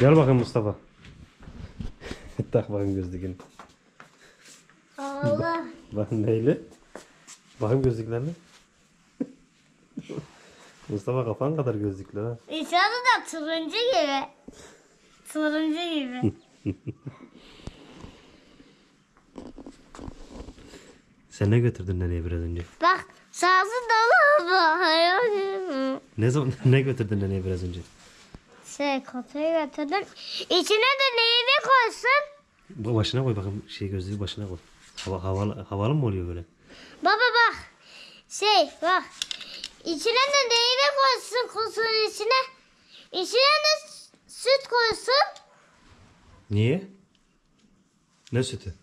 Gel bakayım Mustafa. tak bakayım gözlüğünü. Allah. Bakın neyle? Bakayım gözlüklerine. Mustafa kafan kadar gözlüklü ha. İnşallah da turuncu gibi. Turuncu gibi. Sen ne götürdün nereye biraz önce? Bak sağsı dolu ama Ne zaman ne götürdün nereye biraz önce? Şey kutuyu götürdüm. İçine de neyini koysun? Bu başına koy bakayım şey gözlüğü başına koy. Hava, havalı, havalı mı oluyor böyle? Baba bak. Şey bak. İçine de neyini koysun kutunun içine? İçine de süt koysun. Niye? Ne sütü?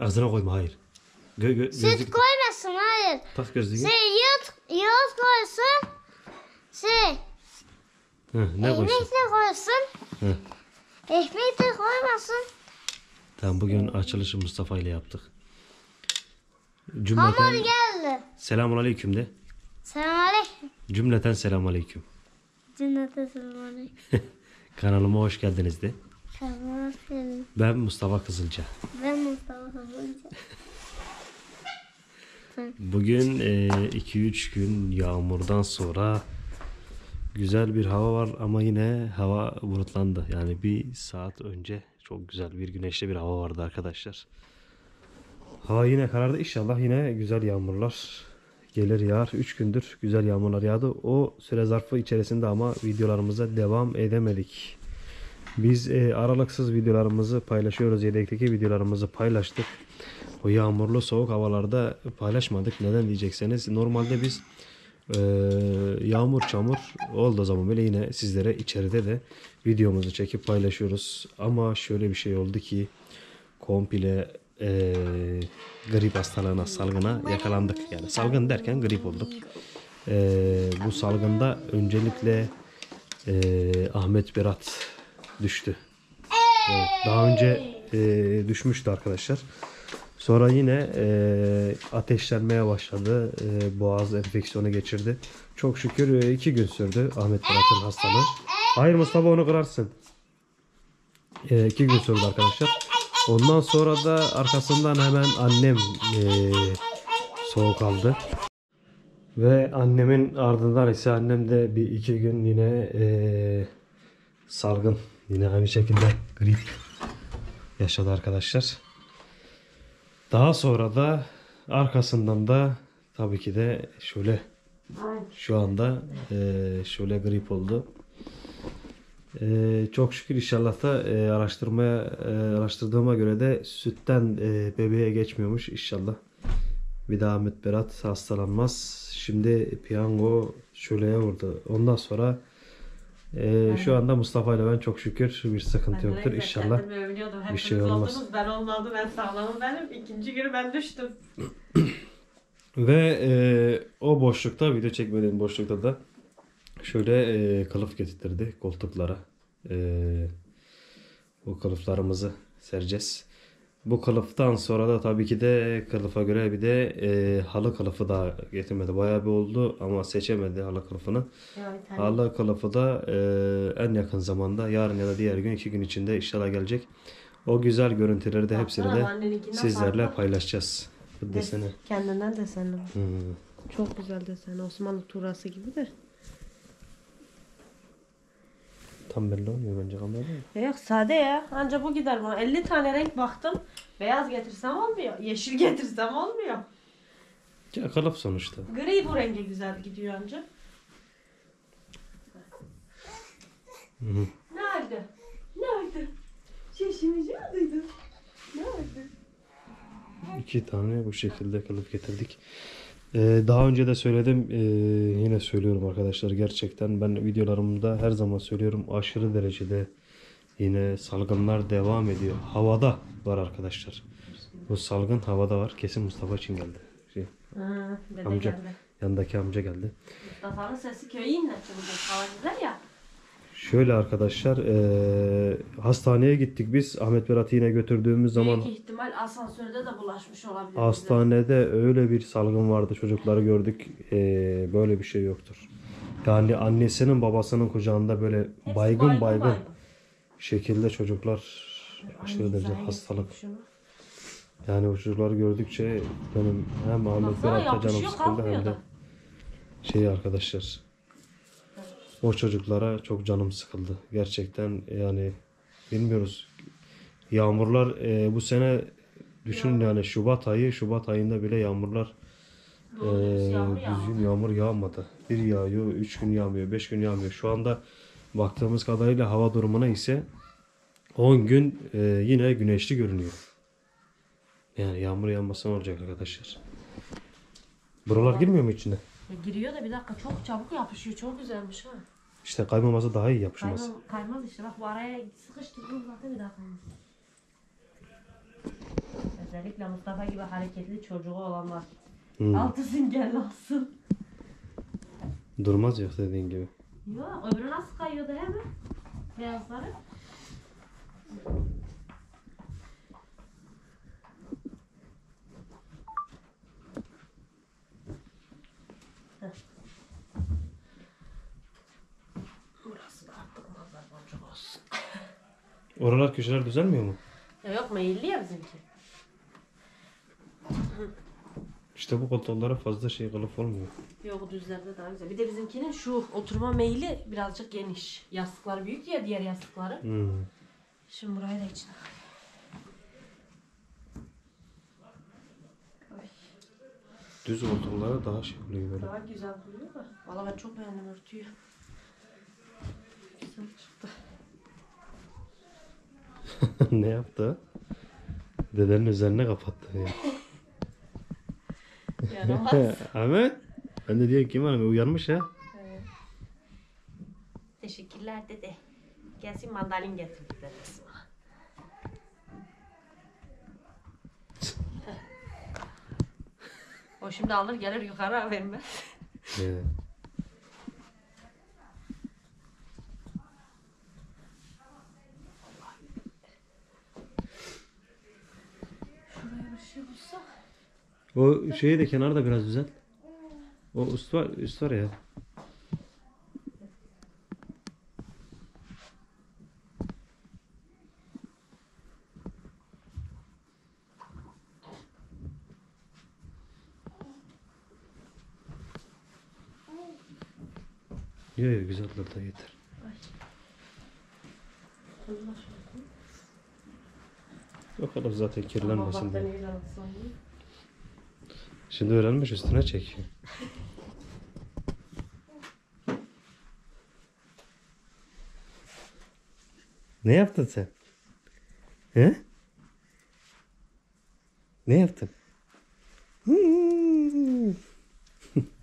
Ağzına koyma hayır. Gö, gö, Süt gözlük, koymasın hayır. tak gözlüğü. Şey yoğurt, yoğurt koysun. Şey Hı, ne ekmek koysun? de koysun. Hı. Ekmek de koymasın. Tamam bugün açılışı Mustafa ile yaptık. Hamur Cümleten geldi. selamun aleyküm de. Selamünaleyküm. Cümleten selamun aleyküm. Cennete selamünaleyküm. Kanalıma hoş geldiniz de. Selamünaleyküm. Ben Mustafa Kızılca. Ben Mustafa Kızılca. Bugün 2-3 gün yağmurdan sonra güzel bir hava var ama yine hava bulutlandı. Yani bir saat önce çok güzel bir güneşli bir hava vardı arkadaşlar. Hava yine karardı. İnşallah yine güzel yağmurlar gelir yağar. 3 gündür güzel yağmurlar yağdı. O süre zarfı içerisinde ama videolarımıza devam edemedik. Biz e, aralıksız videolarımızı paylaşıyoruz. Yedekteki videolarımızı paylaştık. O yağmurlu soğuk havalarda paylaşmadık. Neden diyecekseniz normalde biz e, yağmur çamur olduğu zaman böyle yine sizlere içeride de videomuzu çekip paylaşıyoruz. Ama şöyle bir şey oldu ki komple e, grip hastalığına salgına yakalandık. Yani salgın derken grip olduk. E, bu salgında öncelikle e, Ahmet Berat düştü. Evet, daha önce e, düşmüştü arkadaşlar. Sonra yine e, ateşlenmeye başladı. E, boğaz enfeksiyonu geçirdi. Çok şükür e, iki gün sürdü Ahmet Berat'ın hastalığı. Hayır Mustafa onu kırarsın. E, gün sürdü arkadaşlar. Ondan sonra da arkasından hemen annem e, soğuk aldı. Ve annemin ardından ise annem de bir iki gün yine e, salgın. Yine aynı şekilde grip yaşadı arkadaşlar. Daha sonra da arkasından da tabii ki de şöyle şu anda e, şöyle grip oldu. E, çok şükür inşallah da e, araştırmaya e, araştırdığıma göre de sütten e, bebeğe geçmiyormuş inşallah. Bir daha Ahmet Berat hastalanmaz. Şimdi piyango şöleye vurdu. Ondan sonra e, şu anda Mustafa ile ben çok şükür bir sıkıntı yoktur inşallah. bir şey olmaz. Ben olmadı ben sağlamım benim. İkinci günü ben düştüm. Ve e, o boşlukta video çekmediğim boşlukta da şöyle e, kılıf getirtirdi koltuklara. E, bu kılıflarımızı sereceğiz. Bu kılıftan sonra da tabii ki de kılıfa göre bir de e, halı kılıfı da getirmedi. Bayağı bir oldu ama seçemedi halı kılıfını. Halı kılıfı da e, en yakın zamanda yarın ya da diğer gün iki gün içinde inşallah gelecek. O güzel görüntüleri de hepsini de sizlerle farklı. paylaşacağız. Bu deseni. Kendinden desenli. Hmm. Çok güzel desen. Osmanlı turası gibi de. Tam belli olmuyor bence kamerada. Ya Yok sade ya. Anca bu gider buna. 50 tane renk baktım. Beyaz getirsem olmuyor. Yeşil getirsem olmuyor. Ya kalıp sonuçta. Gri bu renge güzel gidiyor anca. Hı hı. Nerede? Nerede? Şişimizi mi duydun? Nerede? İki tane bu şekilde kılıf getirdik. Ee, daha önce de söyledim. ee, yine söylüyorum arkadaşlar. Gerçekten ben videolarımda her zaman söylüyorum. Aşırı derecede yine salgınlar devam ediyor. Havada var arkadaşlar. Bu salgın havada var. Kesin Mustafa için geldi. Şey, Ha, amca. geldi. Yanındaki amca geldi. Mustafa'nın sesi köyü inletecek. Hava güzel ya. Şöyle arkadaşlar. ee, hastaneye gittik biz. Ahmet Berat'ı yine götürdüğümüz zaman Büyük ihtimal asansörde de bulaşmış olabilir. Hastanede öyle bir salgın vardı çocukları gördük. Ee, böyle bir şey yoktur. Yani annesinin babasının kucağında böyle Hepsi baygın baygın şekilde çocuklar aşırı derece güzel hastalık. Yani o çocukları gördükçe benim hem Ahmet Baksana, Berat'a canım yapışıyor, sıkıldı hem kalkmıyor de da. şey arkadaşlar. O çocuklara çok canım sıkıldı. Gerçekten yani bilmiyoruz. Yağmurlar e, bu sene düşün yani Şubat ayı, Şubat ayında bile yağmurlar e, düzgün yağmur yağmadı. Bir yağıyor, üç gün yağmıyor, beş gün yağmıyor. Şu anda baktığımız kadarıyla hava durumuna ise 10 gün e, yine güneşli görünüyor. Yani yağmur yağmasa ne olacak arkadaşlar? Buralar girmiyor mu içine? Ya Giriyor da bir dakika çok çabuk yapışıyor. Çok güzelmiş ha. İşte kaymaması daha iyi yapışması. Kaymaz, kaymaz işte. Bak bu araya sıkıştırdım zaten bir daha kaymaz. Özellikle Mustafa gibi hareketli çocuğu olanlar. Hmm. Altı süngerli olsun. Durmaz yok dediğin gibi. Yok öbürü nasıl kayıyordu hemen? Beyazları. Heh. Burası da artık nazar boncuk olsun. Oralar köşeler düzelmiyor mu? Ya yok meyilli ya bizimki. İşte bu koltuklara fazla şey kılıf olmuyor. Yok düzlerde daha güzel. Bir de bizimkinin şu oturma meyili birazcık geniş. Yastıkları büyük ya diğer yastıkları. Hmm. Şimdi burayı da içine. Düz koltuklara daha şey oluyor böyle. Daha güzel duruyor da. Valla ben çok beğendim örtüyü. Güzel çıktı. ne yaptı? Dedenin üzerine kapattı ya. Yaramaz. Ahmet. Ben de diyorum kim var mı? Uyanmış ha. Evet. Teşekkürler dede. Gelsin mandalin getirdiler kızıma. o şimdi alır gelir yukarı vermez. Evet. Şuraya bir şey bulsak. O şeyi de kenarda biraz düzelt. O üst var, üst var ya. Yok yok güzel da yeter. O kadar zaten kirlenmesin diye. Şimdi öğrenmiş üstüne çekiyor. ne yaptın sen? He? Ne yaptın?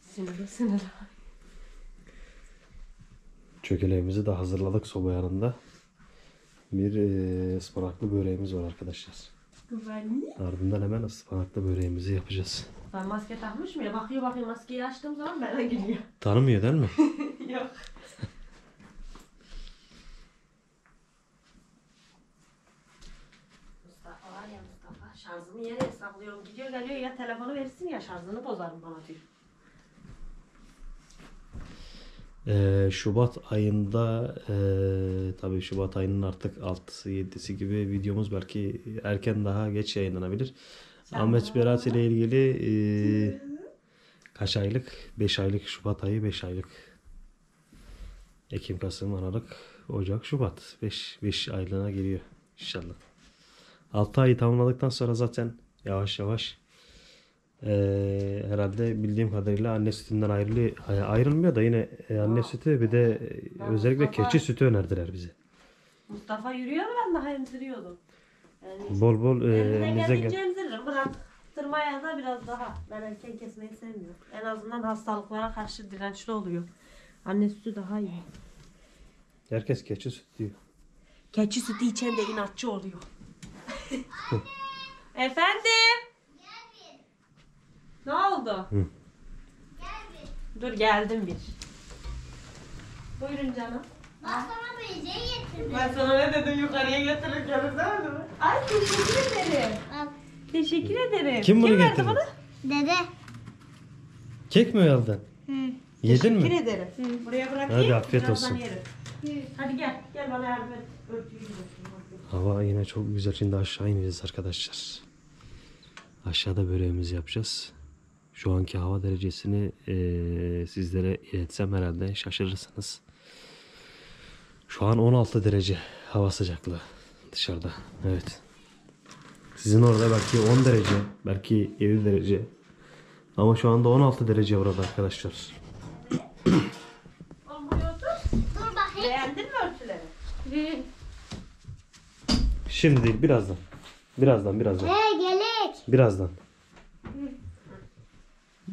Sinirli sinirli. Çökeleğimizi de hazırladık soba yanında. Bir e, ıspanaklı böreğimiz var arkadaşlar. Güvenli. Ardından hemen ıspanaklı böreğimizi yapacağız. Ben maske takmış mı ya? Bakıyor bakıyor maskeyi açtığım zaman bana gülüyor. Tanımıyor değil mi? Yok. Mustafa var ya Mustafa şarjımı yere hesaplıyorum. Gidiyor geliyor ya telefonu versin ya şarjını bozarım bana diyor. Ee, Şubat ayında e, tabii Şubat ayının artık 6'sı 7'si gibi videomuz belki erken daha geç yayınlanabilir. Ahmet Berat ile ilgili e, kaç aylık? 5 aylık Şubat ayı 5 aylık. Ekim, Kasım, Aralık, Ocak, Şubat. 5 5 aylığına geliyor inşallah. 6 ayı tamamladıktan sonra zaten yavaş yavaş ee, herhalde bildiğim kadarıyla anne sütünden ayrılıyor, ayrılmıyor da yine e, anne sütü bir de e, özellikle keçi sütü önerdiler bize. Mustafa yürüyor ben daha emziriyordum. Yani Bol bol e, geldiğince gel. emziririm. Bıraktırmaya da biraz daha. Ben erken kesmeyi sevmiyorum. En azından hastalıklara karşı dirençli oluyor. Anne sütü daha iyi. Herkes keçi sütü diyor. Keçi sütü içen de inatçı oluyor. Efendim? Ne oldu? Hı. Dur geldim bir. Buyurun canım. Bak sana bir getirdim. Ben sana ne dedim yukarıya getirir gelir demedim mi? Ay teşekkür ederim. Al. Teşekkür ederim. Kim bunu verdi getirdi? bana? Dede. Kek mi aldın? Hı. Yedin Teşekkür mi? ederim. Buraya bırakayım. Hadi afiyet birazdan olsun. yerim. Hadi gel. Gel bana yardım et. Örtüyü. Hava yine çok güzel. Şimdi aşağı ineceğiz arkadaşlar. Aşağıda böreğimizi yapacağız. Şu anki hava derecesini eee, sizlere iletsem herhalde şaşırırsınız. Şu an 16 derece hava sıcaklığı dışarıda. Evet. Sizin orada belki 10 derece, belki 7 derece. Ama şu anda 16 derece burada arkadaşlar. Dur bakayım. Beğendin mi örtüleri? Şimdi değil, birazdan. Birazdan, birazdan. He gelek. Birazdan.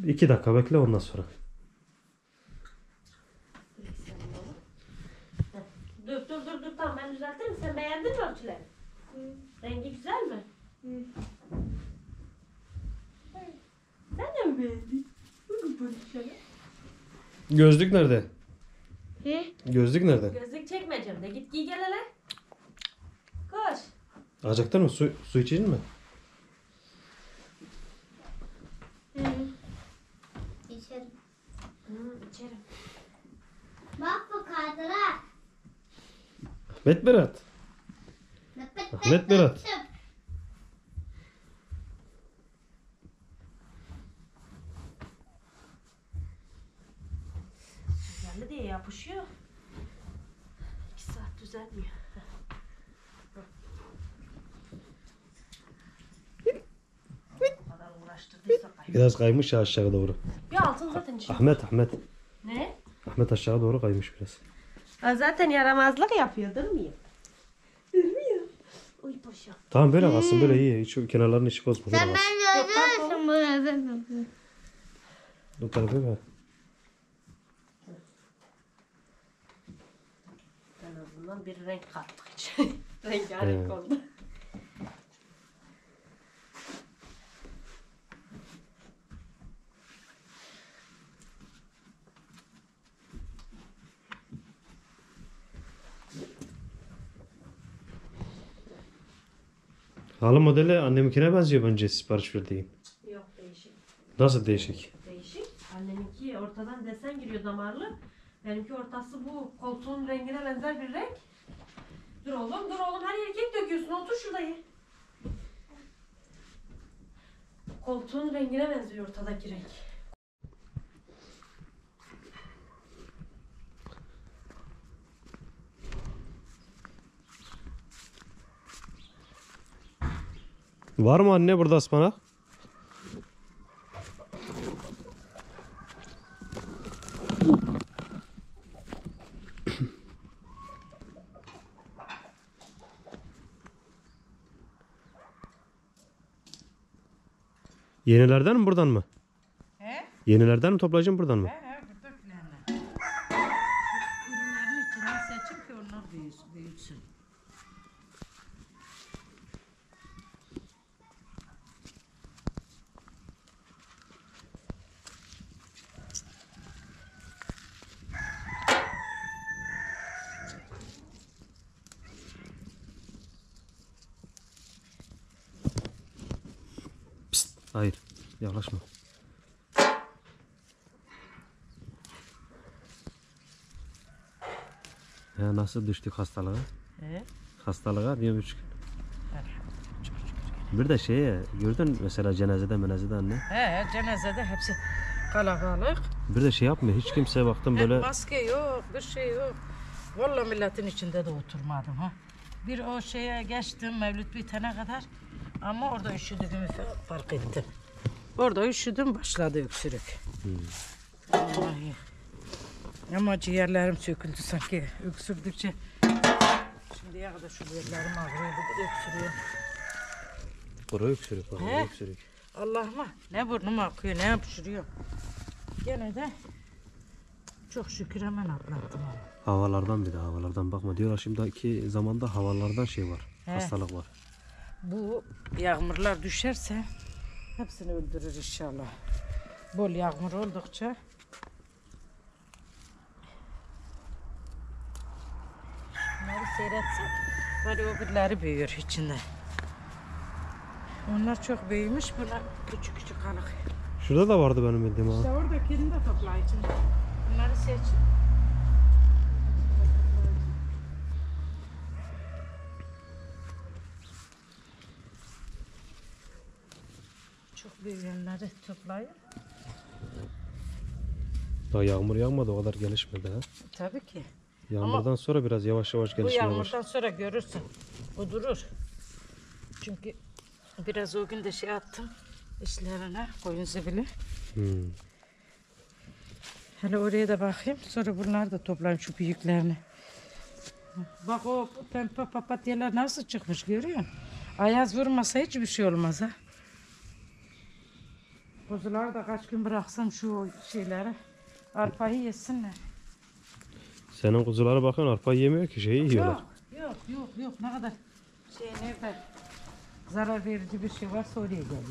İki dakika bekle ondan sonra. Dur dur dur dur tamam ben düzeltirim. Sen beğendin mi örtüleri? Rengi güzel mi? Sen de mi beğendin? Gözlük nerede? Hı? Gözlük nerede? Gözlük çekmeyeceğim de git giy gel hele. Koş. Acıktın mı? Su, su içeceksin mi? İçerim. Hı, içerim. Bak bu kadra. Ahmet Berat. Ahmet Berat. Güzelli diye yapışıyor. İki saat düzelmiyor. O kadar uğraştırdıysa kayıp. Biraz kaymış ya aşağı doğru. Ya altın zaten içi. Ahmet, Ahmet. Ne? Ahmet aşağı doğru kaymış biraz. Ha, zaten yaramazlık yapıyor durmuyor. Durmuyor. Uy paşa. Tamam böyle kalsın böyle iyi. Hiç kenarlarını hiç bozma. Böyle Sen kalsın. ben gözüm bunu yapamam. Bu tarafa ver. En azından bir renk kattık içine. Rengarenk Evet. oldu. Halı modeli anneminkine benziyor bence sipariş verdiğim. Yok değişik. Nasıl değişik? Değişik. Anneminki ortadan desen giriyor damarlı. Benimki ortası bu koltuğun rengine benzer bir renk. Dur oğlum dur oğlum her yeri kek döküyorsun otur şurada ye. Koltuğun rengine benziyor ortadaki renk. Var mı anne burada ıspanak? Yenilerden mi buradan mı? He? Yenilerden mi toplayacağım buradan mı? He he buradakilerle. Ürünlerin içinden seçip ki onlar büyüsün. büyütsün. Hayır. Yaklaşma. Ya nasıl düştük hastalığa? He? Hastalığa. Elhamdülillah, çok şükür. Bir de şeye gördün mesela cenazede menazede anne. He cenazede hepsi kalabalık. Bir de şey yapmıyor. Hiç kimseye baktım Böyle... böyle Maske yok, bir şey yok. Vallahi milletin içinde de oturmadım ha. Bir o şeye geçtim mevlüt bitene kadar. Ama orada üşüdüğümü fa- fark ettim. Orada üşüdüm başladı öksürük. Vallahi. Ama ciğerlerim söküldü sanki öksürdükçe. Şimdiye kadar şu yerlerim ağrıyordu, öksürüyor. kuru öksürük var. He? öksürük. Allah'ıma ne burnum akıyor ne hapşırıyor. Gene de çok şükür hemen atlattım onu. Havalardan bir de havalardan bakma diyorlar şimdiki zamanda havalardan şey var. He. Hastalık var. Bu yağmurlar düşerse hepsini öldürür inşallah. Bol yağmur oldukça Bunları seyretsek böyle o birileri büyüyor içinde. Onlar çok büyümüş, bunlar küçük küçük kalık. Şurada da vardı benim bildiğim ha. İşte oradakini de topla içinde. Bunları seç. Çok büyüyenleri toplayın. Daha yağmur yağmadı o kadar gelişmedi ha. Tabii ki. Yağmurdan sonra biraz yavaş yavaş Bu gelişmeye yağmurdan başladı. sonra görürsün. Bu durur. Çünkü biraz o gün de şey attım işlerine koyun zibili. Hmm. Hele oraya da bakayım. Sonra bunları da toplayayım şu büyüklerini. Bak o pembe papatyalar nasıl çıkmış görüyor musun? Ayaz vurmasa hiçbir şey olmaz ha. Kuzular da kaç gün bıraksam şu şeyleri. Arpayı yesinler. Senin kuzulara bakın arpa yemiyor ki şeyi yiyorlar. Yok, yok, yok, yok. Ne kadar şey nerede zarar verici bir şey varsa oraya geliyor.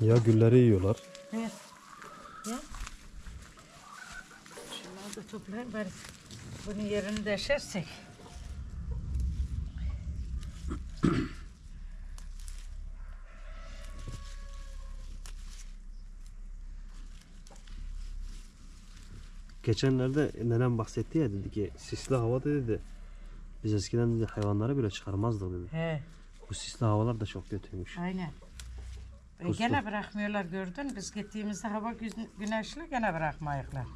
Ya gülleri yiyorlar. Evet. Ya. Şunları da toplayayım bari. Bunun yerini deşersek. Geçenlerde nenem bahsetti ya dedi ki sisli hava dedi. Biz eskiden dedi hayvanları bile çıkarmazdık dedi. He, Bu sisli havalar da çok kötüymüş. aynen. E, gene bırakmıyorlar gördün. Biz gittiğimizde hava güneşli gene bırakmayıklar.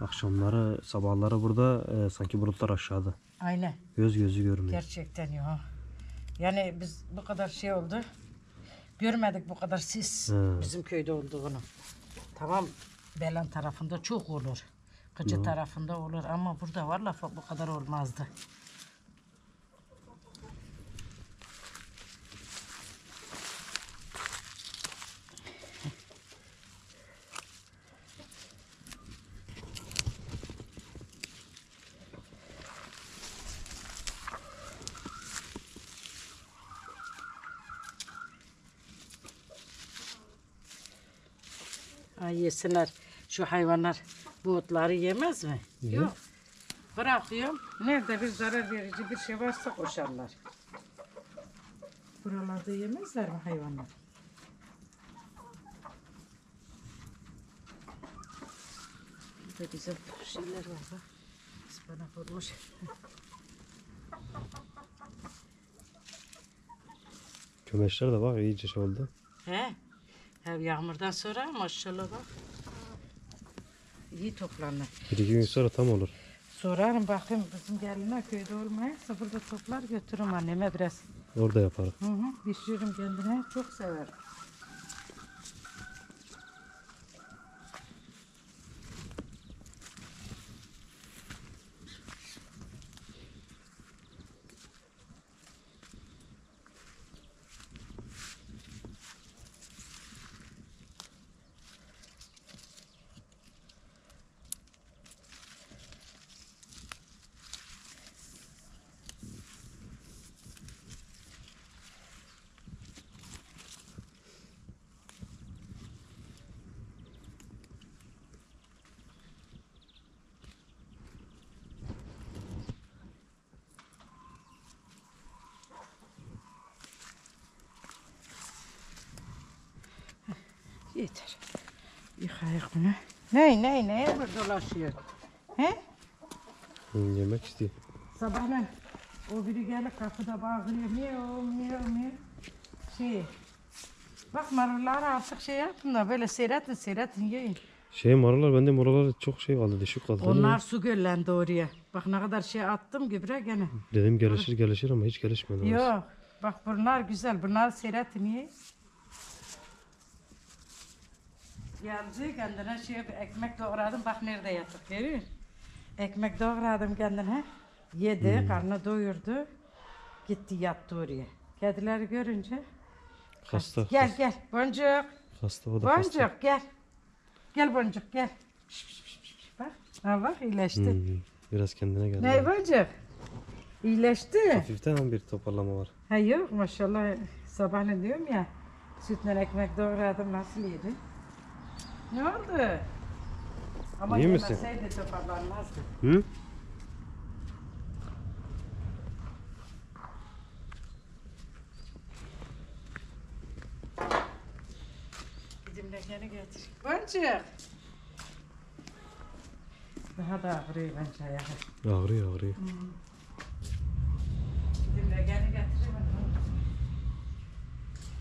Akşamları sabahları burada e, sanki bulutlar aşağıda. Aynen. Göz gözü görmüyor. Gerçekten ya. Yani biz bu kadar şey oldu. Görmedik bu kadar sis He. bizim köyde olduğunu. Tamam Belen tarafında çok olur. Kıcı tarafında olur ama burada var lafı bu kadar olmazdı. Ay yesinler şu hayvanlar bu otları yemez mi? Yok. Bırakıyorum. Nerede bir zarar verici bir şey varsa koşarlar. Buralarda yemezler mi hayvanlar? Burada güzel şeyler var bak. Ispanak olmuş. Kömeçler de bak iyice şey oldu. He. Her yağmurdan sonra maşallah bak. İyi toplanır. Bir iki gün sonra tam olur. Sorarım bakayım bizim geline köyde olmayırsa burada toplar götürürüm anneme biraz. Orada yaparız. Hı hı, pişiririm kendine çok sever. Yeter. Yıkayık bunu. Ne ne ne burada dolaşıyor? He? Hı, yemek istiyor. Sabahleyin o biri gelip kapıda bağırıyor. Miyav miyav miyav. Şey. Bak marulları artık şey yapın da böyle seyretin seyretin yiyin. Şey marullar bende marullar çok şey kaldı düşük kaldı. Onlar su göllendi oraya. Bak ne kadar şey attım gübre gene. Dedim gelişir gelişir ama hiç gelişmedi. Yok. Bak bunlar güzel. Bunlar seyretin iyi. Geldi kendine şey bir ekmek doğradım. Bak nerede yatık görüyor musun? Ekmek doğradım kendine. Yedi, karnı doyurdu. Gitti yattı oraya. Kedileri görünce Hasta. gel gel boncuk. Hasta o da hasta. Boncuk gel. Gel boncuk gel. Şş, şş, şş, şş. Bak. Ha bak iyileşti. Hı, biraz kendine geldi. Ne boncuk? İyileşti. Hafiften bir toparlama var. Ha yok maşallah sabahleyin diyorum ya sütle ekmek doğradım nasıl yedi? Ne oldu? Ama İyi misin? yemeseydi toparlanmazdı. Hı? Getir. Boncuk. Daha da ağrıyor bence ayağı. Ağrıyor ağrıyor. Gidin legeni getireyim.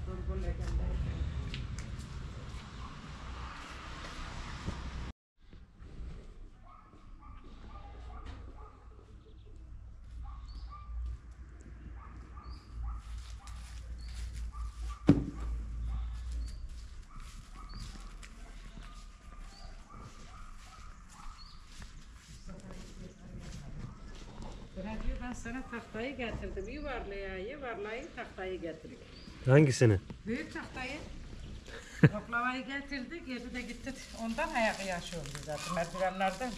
Dur bu legenleri. Bırak diyor, ben sana tahtayı getirdim. Yuvarlayı tahtayı getirdik. Hangisini? Büyük tahtayı oklavayı getirdik. Geri de gitti. Ondan ayağı yaş oldu zaten merdivenlerden.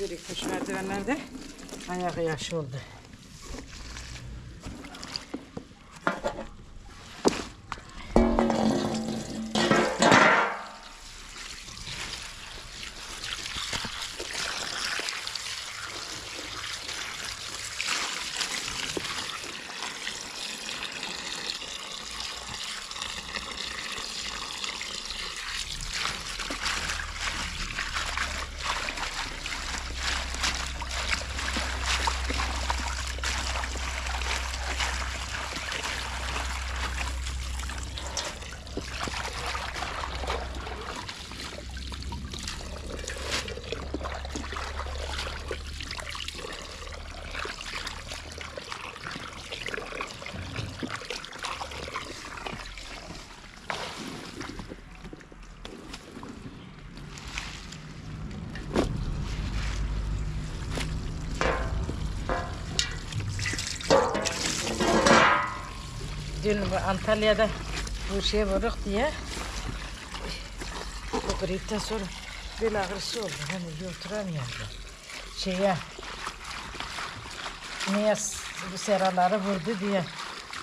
Birikmiş merdivenlerde ayağı yaş oldu. Antalya'da bu şey vuruk diye bu gripten sonra bel ağrısı oldu. Hani oturamıyordu. Şeye niye bu seraları vurdu diye.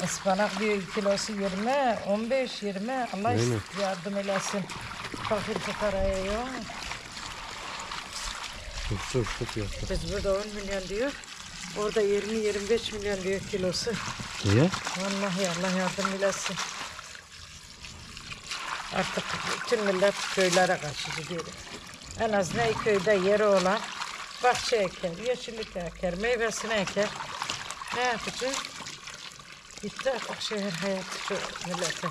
Ispanak diyor kilosu 20, 15, 20. Allah yardım eylesin. Fakir fukaraya yok. Çok çok yaptı. Biz burada 10 milyon diyor. Orada 20-25 milyon diyor kilosu. Niye? Vallahi Allah yardım eylesin. Artık bütün millet köylere karşı gidiyor. En az ne köyde yeri olan bahçe eker, yeşillik eker, meyvesini eker. Ne yapacak? Bitti artık şehir hayatı şu millete.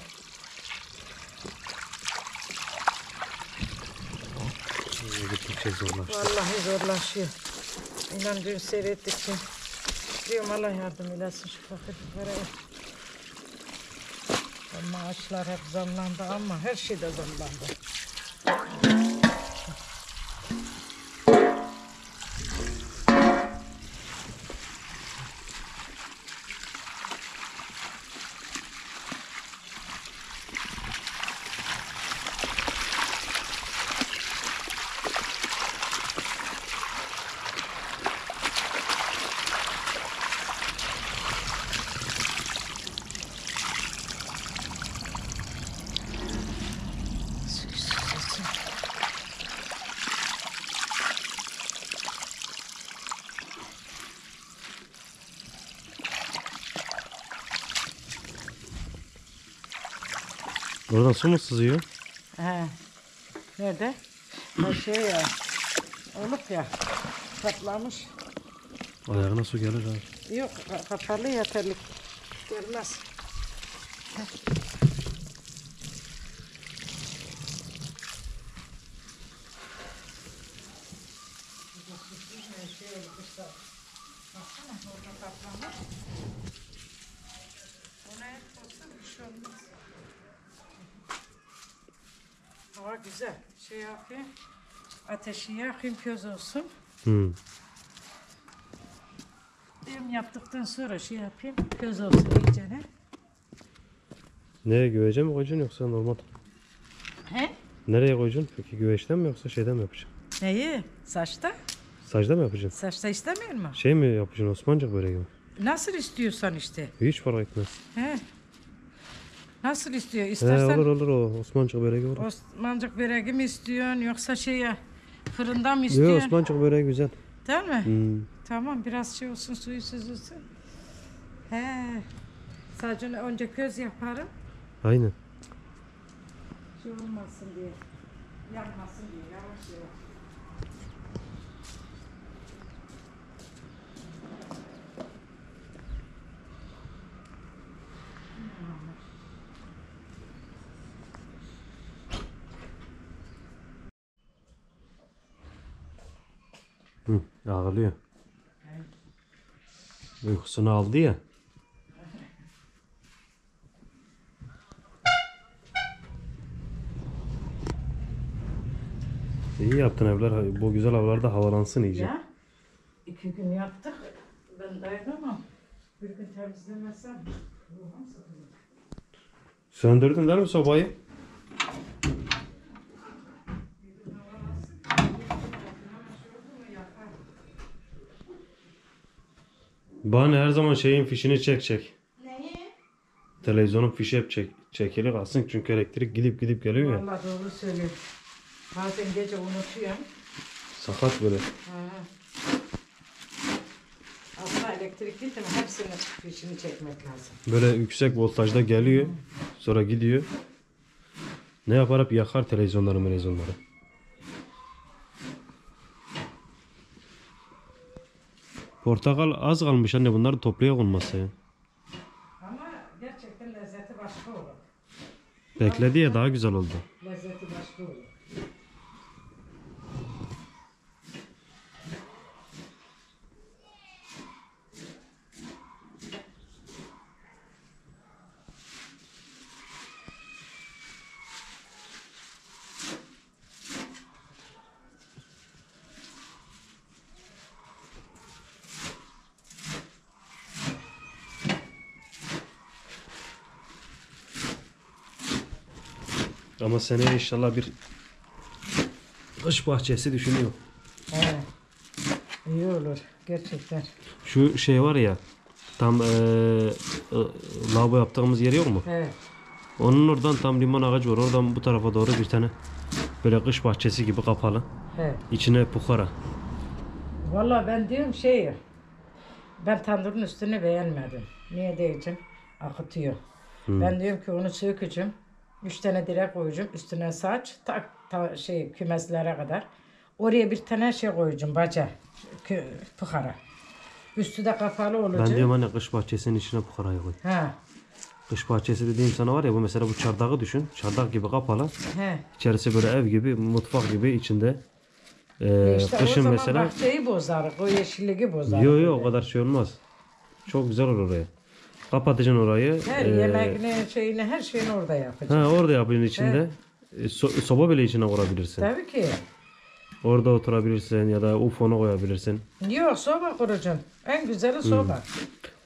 Vallahi zorlaşıyor. İnan dün seyrettikçe diyorum Allah yardım eylesin şu fakir fukaraya. Maaşlar hep zamlandı ama her şey de zamlandı. Oradan su mu sızıyor? He. Nerede? Ha şey ya. Olup ya. Patlamış. Ayağına su gelir abi. Yok ka- kapalı yeterlik. Gelmez. Hava güzel. Şey yapayım. Ateşi yakayım köz olsun. Hı. Diyorum yaptıktan sonra şey yapayım. Köz olsun iyicene. Nereye güvece mi koyacaksın yoksa normal? He? Nereye koyacaksın? Peki güveçten mi yoksa şeyden mi yapacaksın? Neyi? Saçta? Sacda mı yapacaksın? Saçta istemiyor mu? Şey mi yapacaksın Osmancık böreği mi? Nasıl istiyorsan işte. Hiç fark etmez. He. Nasıl istiyor? He, İstersen olur olur o Osmancık böreği olur. Osmancık böreği mi istiyorsun yoksa şeye fırında mı Yok istiyorsun? Osmancık böreği güzel. Değil mi? Hmm. Tamam biraz şey olsun suyu süzülsün. He. Sadece önce köz yaparım. Aynen. Şey olmasın diye. Yanmasın diye yavaş yavaş. Hı, ağlıyor. Uykusunu aldı ya. İyi yaptın evler. Bu güzel havalarda havalansın iyice. Ya iki gün yaptık. Ben dayanamam. Bir gün temizlemezsem ruhum sıkılır. Söndürdün değil mi sobayı? Bana her zaman şeyin fişini çek çek. Neyi? Televizyonun fişi hep çek, çekili kalsın çünkü elektrik gidip gidip geliyor ya. Vallahi doğru söylüyorsun. Bazen gece unutuyorum. Sakat böyle. Ha. Aslında elektrik gitti mi hepsinin fişini çekmek lazım. Böyle yüksek voltajda geliyor. Sonra gidiyor. Ne yapar hep yakar televizyonları televizyonları. Portakal az kalmış anne bunları toplayak olmazsa ya. Ama gerçekten lezzeti başka olur. Bekledi ya daha güzel oldu. Lezzeti başka olur. Ama seneye inşallah bir kış bahçesi düşünüyor. Evet. İyi olur gerçekten. Şu şey var ya tam eee ı- lavabo yaptığımız yer yok mu? Evet. Onun oradan tam limon ağacı var. Oradan bu tarafa doğru bir tane böyle kış bahçesi gibi kapalı. Evet. İçine pukara. Vallahi ben diyorum şey ben tandırın üstünü beğenmedim. Niye diyeceğim? Akıtıyor. Ben diyorum ki onu sökeceğim. Üç tane direk koyacağım. Üstüne saç. Tak, ta, şey kümeslere kadar. Oraya bir tane şey koyacağım. Baca. Kü, fıkara. Üstü de kapalı olacak. Ben diyorum hani kış bahçesinin içine pukarayı koy. Ha. Kış bahçesi dediğim sana var ya bu mesela bu çardağı düşün. Çardak gibi kapalı. He. İçerisi böyle ev gibi, mutfak gibi içinde. Ee, İşte o kışın zaman mesela bahçeyi bozar. O yeşilliği bozar. Yo yo o kadar şey olmaz. Çok güzel olur oraya. Kapatacaksın orayı. Her ee, yemeğini, şeyini, her şeyini orada yapacak. Ha orada yapıyorsun içinde. E, so- soba bile içine kurabilirsin. Tabii ki. Orada oturabilirsin ya da ufonu koyabilirsin. Yok soba kuracaksın. En Hmm. güzeli soba.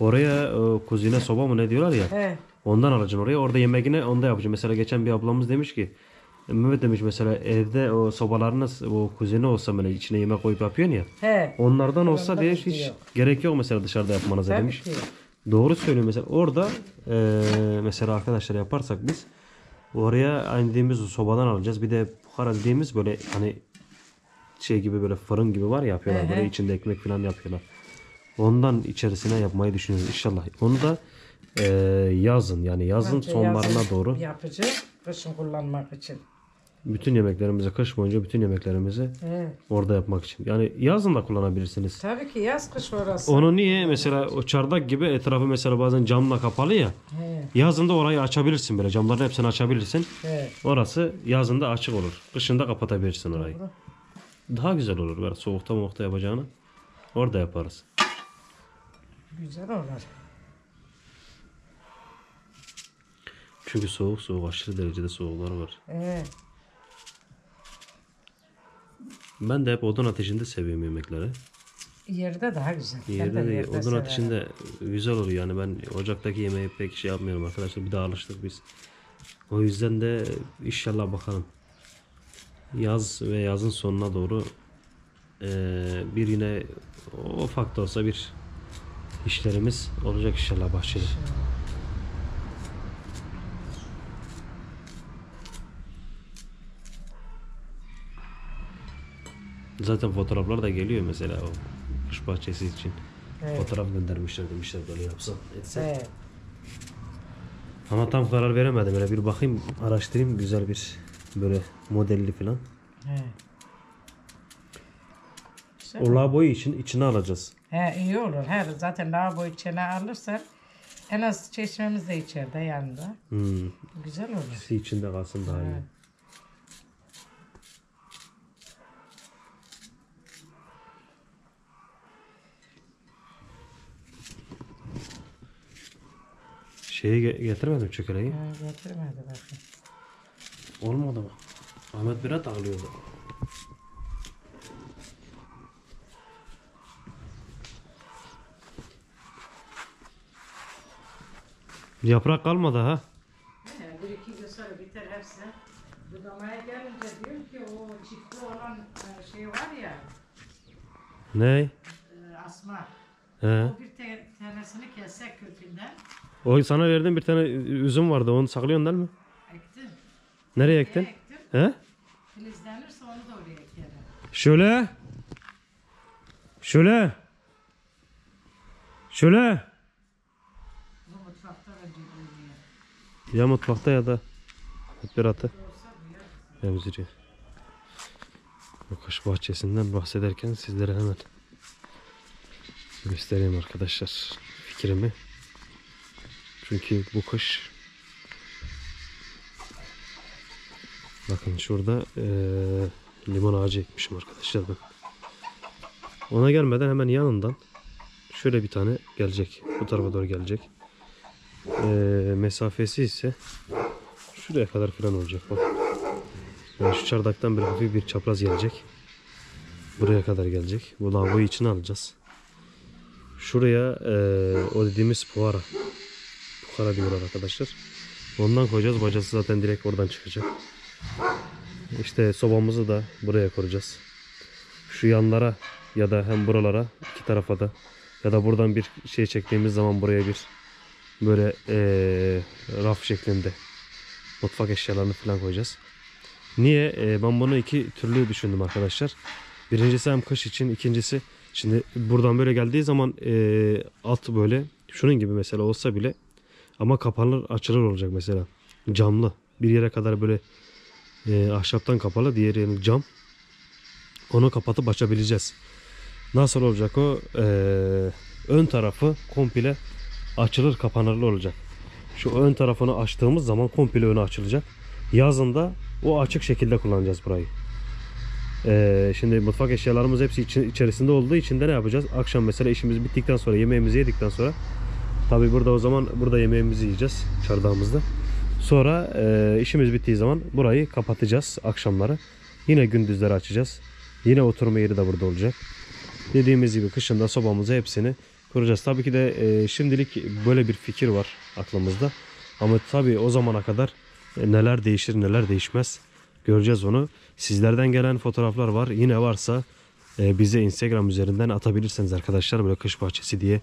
Oraya e, kuzine soba mı ne diyorlar ya. He. Ondan alacaksın oraya. Orada yemeğini onda yapacaksın. Mesela geçen bir ablamız demiş ki Mehmet demiş mesela evde o sobalarınız o kuzine olsa böyle içine yemek koyup yapıyorsun ya. He. Onlardan olsa Onda diye hiç yok. gerek yok mesela dışarıda yapmanıza Tabii demiş. ki. Doğru söylüyor mesela. Orada e, mesela arkadaşlar yaparsak biz oraya aynı dediğimiz sobadan alacağız. Bir de buhara dediğimiz böyle hani şey gibi böyle fırın gibi var ya yapıyorlar. Hı hı. Böyle içinde ekmek falan yapıyorlar. Ondan içerisine yapmayı düşünüyoruz inşallah. Onu da e, yazın yani yazın Bence sonlarına yazın doğru Yapacak. Kışın kullanmak için. Bütün yemeklerimizi kış boyunca bütün yemeklerimizi He. orada yapmak için. Yani yazın da kullanabilirsiniz. Tabii ki yaz kış orası. Onu niye mesela o çardak gibi etrafı mesela bazen camla kapalı ya. He. Yazında orayı açabilirsin böyle camların hepsini açabilirsin. He. Orası yazında açık olur. Kışında kapatabilirsin orayı. Doğru. Daha güzel olur böyle soğukta moğukta yapacağını. Orada yaparız. Güzel olur. Çünkü soğuk soğuk aşırı derecede soğuklar var. He. Ben de hep odun ateşinde seviyorum yemekleri. Yerde daha güzel. Ben Yerde de yerde odun severim. ateşinde güzel oluyor yani ben ocaktaki yemeği pek şey yapmıyorum arkadaşlar bir daha alıştık biz. O yüzden de inşallah bakalım. Yaz ve yazın sonuna doğru eee, bir yine ufak da olsa bir işlerimiz olacak inşallah bahçede. Zaten fotoğraflar da geliyor mesela o kış bahçesi için. Evet. Fotoğraf göndermişler demişler böyle yapsam etsem. He. Ama tam karar veremedim. Böyle bir bakayım araştırayım güzel bir böyle modelli falan. He. Güzel. O laboyu için içine alacağız. He iyi olur. Her zaten lavabo içine alırsan en az çeşmemiz de içeride yanında. Hmm. Güzel olur. İkisi içinde kalsın daha iyi. Şeyi ge- getirmedim çökeleği. Ha, getirmedi bakayım. Olmadı mı? Ahmet bire takılıyordu. Yaprak kalmadı ha. He, bir iki gün sonra biter hepsi. Budamaya gelince diyorum ki o çiftli olan e, şey var ya Ne? e, asma. He. O bir te- tanesini kessek kökünden O sana verdiğim bir tane üzüm vardı. Onu saklıyorsun değil mi? ektim. Nereye ektin? ektim? He? Filizlenirse onu da oraya ekerim. Şöyle. Şöyle. Şöyle. Bu mutfakta bulunuyor. Ya mutfakta ya da beratı. Emziriyor. Bu kış bahçesinden bahsederken sizlere hemen göstereyim arkadaşlar fikrimi. Çünkü bu kış bakın şurada eee, limon ağacı ekmişim arkadaşlar ben. Ona gelmeden hemen yanından şöyle bir tane gelecek. Bu tarafa doğru gelecek. Eee, mesafesi ise Şuraya kadar falan olacak bak. Yani şu çardaktan bir hafif bir çapraz gelecek. Buraya kadar gelecek. Bu lavaboyu içine alacağız. Şuraya eee, o dediğimiz puara. Puara diyorlar arkadaşlar. Ondan koyacağız. Bacası zaten direkt oradan çıkacak. İşte sobamızı da buraya koyacağız. Şu yanlara ya da hem buralara iki tarafa da ya da buradan bir şey çektiğimiz zaman buraya bir böyle eee, raf şeklinde mutfak eşyalarını falan koyacağız. Niye? Ee, ben bunu iki türlü düşündüm arkadaşlar. Birincisi hem kış için, ikincisi şimdi buradan böyle geldiği zaman ee, alt böyle şunun gibi mesela olsa bile ama kapanır açılır olacak mesela. Camlı. Bir yere kadar böyle ee, ahşaptan kapalı, diğer yerin cam. Onu kapatıp açabileceğiz. Nasıl olacak o? Ee, ön tarafı komple açılır kapanırlı olacak. Şu ön tarafını açtığımız zaman komple önü açılacak. Yazında o açık şekilde kullanacağız burayı. Ee, şimdi mutfak eşyalarımız hepsi için, içerisinde olduğu için de ne yapacağız? Akşam mesela işimiz bittikten sonra yemeğimizi yedikten sonra tabi burada o zaman burada yemeğimizi yiyeceğiz çardağımızda. Sonra e, işimiz bittiği zaman burayı kapatacağız akşamları. Yine gündüzleri açacağız. Yine oturma yeri de burada olacak. Dediğimiz gibi kışında sobamızı hepsini kuracağız. Tabii ki de e, şimdilik böyle bir fikir var aklımızda. Ama tabii o zamana kadar e, neler değişir neler değişmez göreceğiz onu. Sizlerden gelen fotoğraflar var. Yine varsa e, bize Instagram üzerinden atabilirsiniz arkadaşlar. Böyle kış bahçesi diye.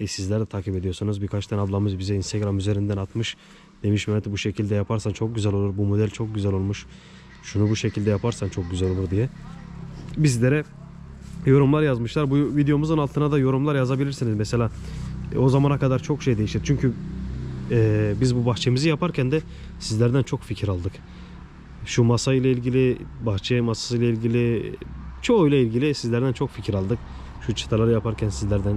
E, sizler de takip ediyorsunuz. Birkaç tane ablamız bize Instagram üzerinden atmış. Demiş Mehmet bu şekilde yaparsan çok güzel olur. Bu model çok güzel olmuş. Şunu bu şekilde yaparsan çok güzel olur diye. Bizlere yorumlar yazmışlar. Bu videomuzun altına da yorumlar yazabilirsiniz. Mesela e, o zamana kadar çok şey değişir. Çünkü e, biz bu bahçemizi yaparken de sizlerden çok fikir aldık. Şu masa ile ilgili, bahçe masası ile ilgili, çoğuyla ilgili sizlerden çok fikir aldık. Şu çıtaları yaparken sizlerden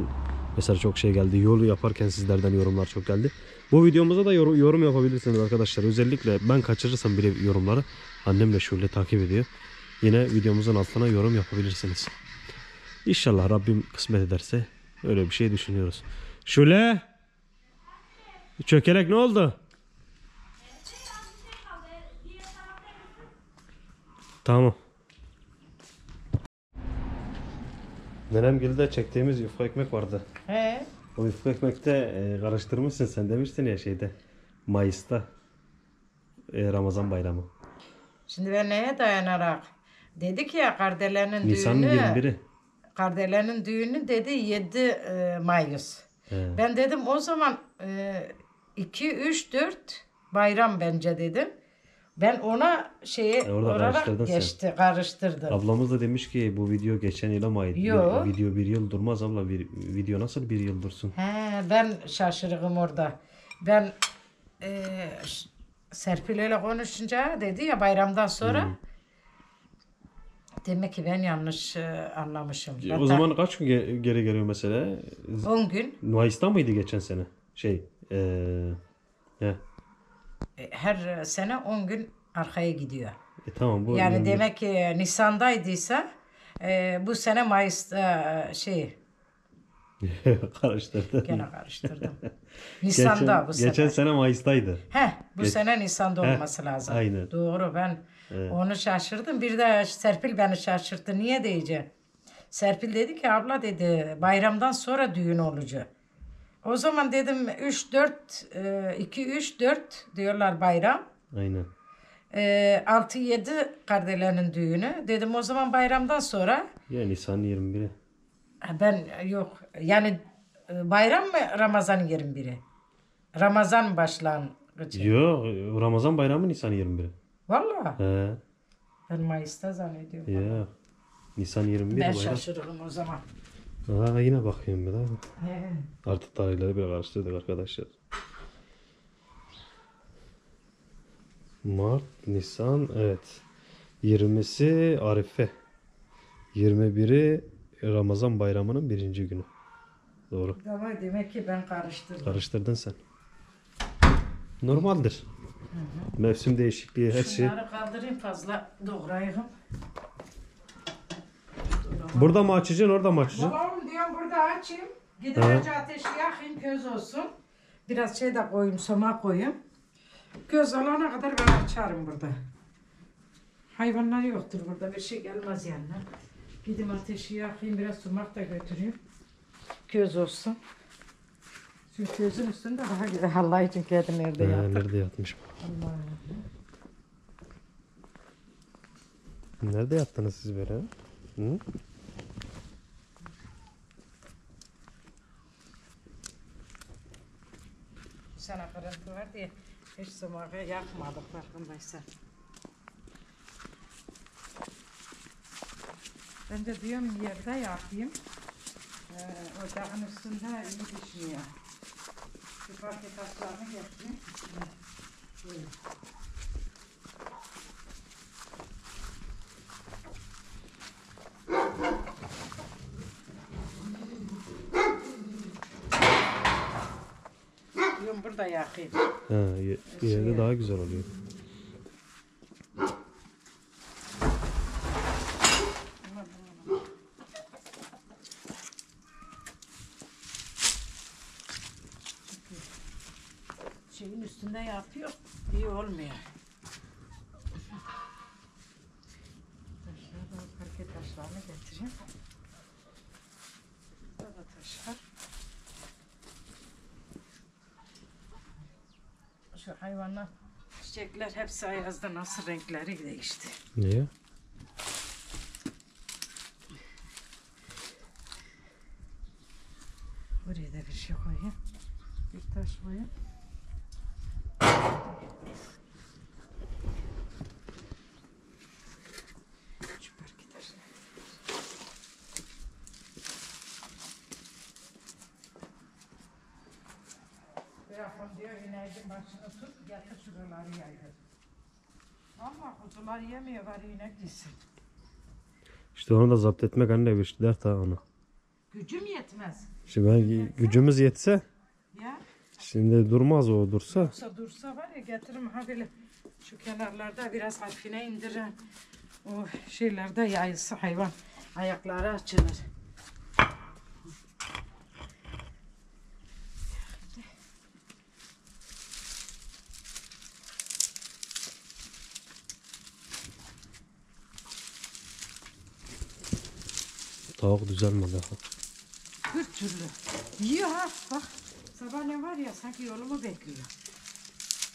mesela çok şey geldi. Yolu yaparken sizlerden yorumlar çok geldi. Bu videomuza da yor- yorum yapabilirsiniz arkadaşlar. Özellikle ben kaçırırsam bile yorumları annemle şöyle takip ediyor. Yine videomuzun altına yorum yapabilirsiniz. İnşallah Rabbim kısmet ederse öyle bir şey düşünüyoruz. Şöyle çökelek ne oldu? Tamam. Nenem Gül'de çektiğimiz yufka ekmek vardı. He. O yufka ekmekte e, karıştırmışsın sen demiştin ya şeyde. Mayıs'ta. e, Ramazan bayramı. Şimdi ben neye dayanarak? Dedi ki ya Kardelen'in Nisan'ın düğünü. 21'i. Kardelen'in düğünü dedi 7 e, Mayıs. He. Ben dedim o zaman 2, 3, 4 bayram bence dedim. Ben ona şeye E, orada olarak karıştırdın sen. geçti, karıştırdım. Ablamız da demiş ki bu video geçen yıla mı ait? Yo. Video bir yıl durmaz abla. Bir, video nasıl bir yıl dursun? He, ben şaşırığım orada. Ben e, Serpil ile konuşunca dedi ya bayramdan sonra. Demek ki ben yanlış e, anlamışım. E, Ben o zaman kaç gün ge- geri geliyor mesela? ta- 10 gün Mayıs'ta mıydı geçen sene? Şey, eee ne? E, her sene 10 gün arkaya gidiyor. E, tamam bu Yani 21 demek ki Nisan'daydıysa e, bu sene Mayıs'ta e, şey Karıştırdı. Gene karıştırdım. Nisan'da Geçen, bu sene. geçen sene Mayıs'taydı. Heh, bu Geç- sene Nisan'da Heh, olması lazım. aynen. Doğru ben onu şaşırdım. Bir de Serpil beni şaşırttı. Niye diyeceğim? Serpil dedi ki abla dedi bayramdan sonra düğün olacak. O zaman dedim 3 4 2 3 4 diyorlar bayram. Aynen. 6 7 kardeşlerin düğünü. Dedim o zaman bayramdan sonra Ya Nisan 21'i. Ha, Ben yok. Yani e, bayram mı Ramazan 21'i? Ramazan başlangıcı. Yok Ramazan bayramı Nisan 21'i. Vallahi He. ben Mayıs'ta zannediyorum. Ya. Nisan 21 Ben bayram. şaşırırım o zaman. Aa, yine bakıyorum bir daha. He. Artık tarihleri bir karıştırdık arkadaşlar. Mart, Nisan, evet. 20'si Arife. 21'i Ramazan bayramının birinci günü. Doğru. Ama demek ki ben karıştırdım. Karıştırdın sen. Normaldir. Mevsim değişikliği her şey. Şunları kaldırayım fazla doğrayayım. Burada mı açacaksın orada mı açacaksın? Burada açayım. Gidip önce ateşi yakayım köz olsun. Biraz şey de koyayım soma koyayım. Köz olana kadar ben açarım burada. Hayvanlar yoktur burada bir şey gelmez yanına. Gidip ateşi yakayım biraz sumak da götüreyim. Köz olsun. Şu közün üstünde daha güzel. Allah için kedi nerede Ha, yattı? nerede yatmış bu? Allah'ım. Nerede yattınız siz böyle? Hı? Sene kırıntı var diye hiç sumağı yakmadık farkındaysan. Ben de diyorum yerde yapayım. Ee, ocağın üstünde iyi pişmiyor. Şu paket taşlarını getireyim. Böyle. Diyorum burada yakayım. Ha, ye- yerde daha güzel oluyor. Şeyin üstünde yapıyor. iyi olmuyor. Taşlar da parke taşlarını getireyim. Burada da taşlar. Şu hayvanlar, çiçekler hepsi ayazda nasıl renkleri değişti. Niye? Buraya da bir şey koyayım. Bir taş koyayım. Kuzular yemiyor bari inek gitsin. İşte onu da zapt etmek anne bir dert ha ona. Gücüm yetmez. Şimdi ben gücümüz yetse Ya. şimdi durmaz o dursa. Yoksa dursa var ya getiririm ha böyle şu kenarlarda biraz hafifine indirin. O şeylerde yayılsa hayvan ayakları açılır. Düzelmedi. Bir türlü. Yiyor ha bak. Sabah ne var ya sanki yolumu bekliyor.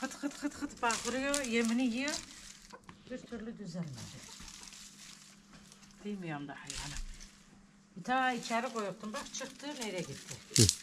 Kıt kıt kıt kıt bakırıyor yemini yiyor. Bir türlü düzelmedi. Bilmiyorum da hayvanı. Bir tane içeri koyuyordum bak çıktı nereye gitti. Tutuşturun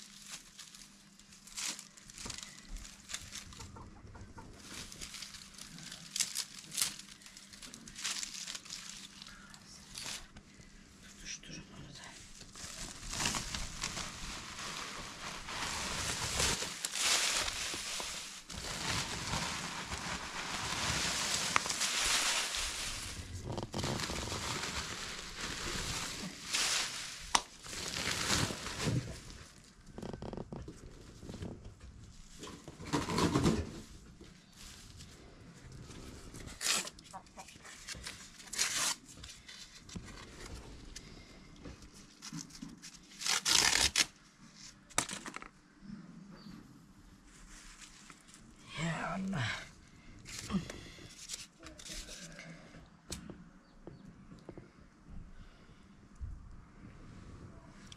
Allah.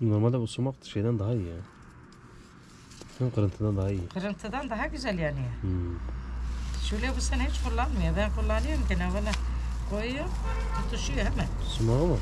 Normalde bu sumak şeyden daha iyi ya. Hem kırıntıdan daha iyi. Kırıntıdan daha güzel yani. Hmm. Şöyle bu sene hiç kullanmıyor. Ben kullanıyorum gene böyle koyuyorum tutuşuyor hemen. Sumağı mı?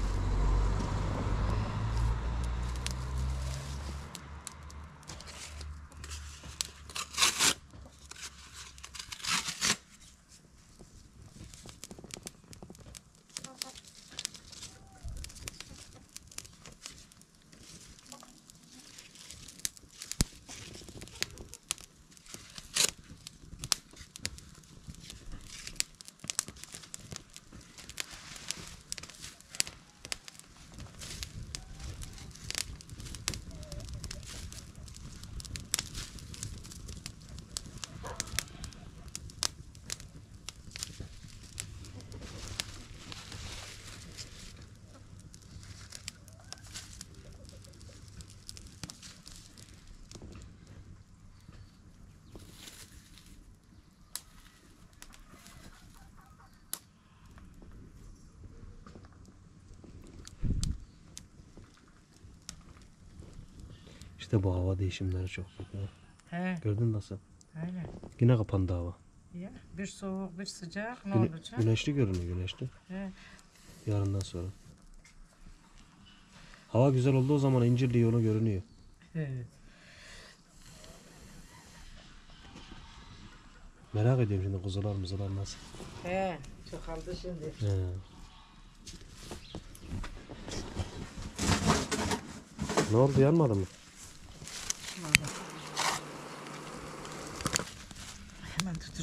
İşte bu hava değişimleri çok büyük. ya. He, Gördün nasıl? aynen. Yine kapandı hava. Ya, bir soğuk bir sıcak ne Güne- olacak? güneşli görünüyor güneşli. He. Yarından sonra. Hava güzel olduğu zaman İncirli yolu görünüyor. He. Merak ediyorum şimdi kuzular muzular nasıl. He, çoğaldı şimdi. He. Ne oldu yanmadı mı?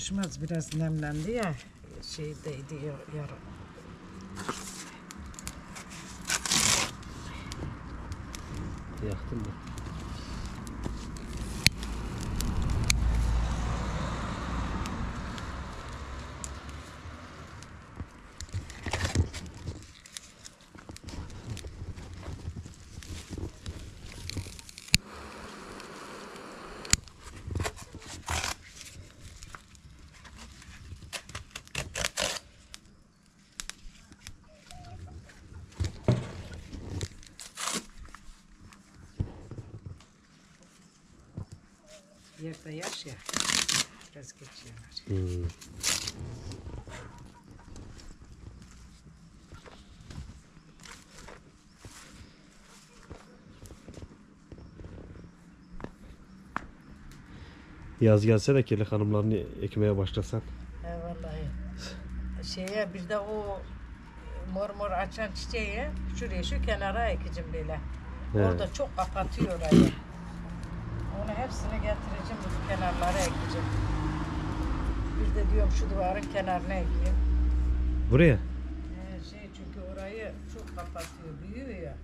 Tutuşmaz biraz nemlendi ya. Şeydeydi ya- yarın. Yaktım mı? Yerde yaş ya. Biraz geç yanar. Hmm. Yaz gelse de kirli hanımlarını ekmeye başlasan. He vallahi. Şeye bir de o mor mor açan çiçeği şuraya şu kenara ekeceğim böyle. He. Orada çok kapatıyor orayı. Hepsini getireceğim bu kenarlara ekeceğim. Bir de diyorum şu duvarın kenarına ekeyim. Buraya. He, şey çünkü orayı çok kapatıyor, büyüyor ya.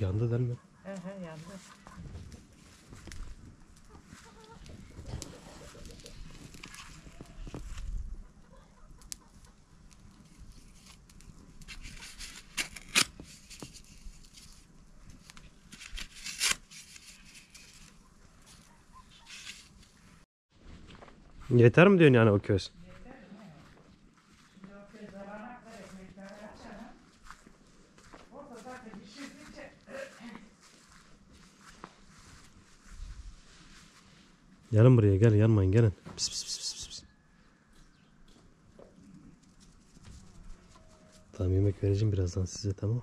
Yandı değil mi? He he yandı. Yeter mi diyorsun yani o köz? Gelin buraya gel yanmayın gelin. Pis, pis, pis, pis, pis. Tamam yemek vereceğim birazdan size tamam.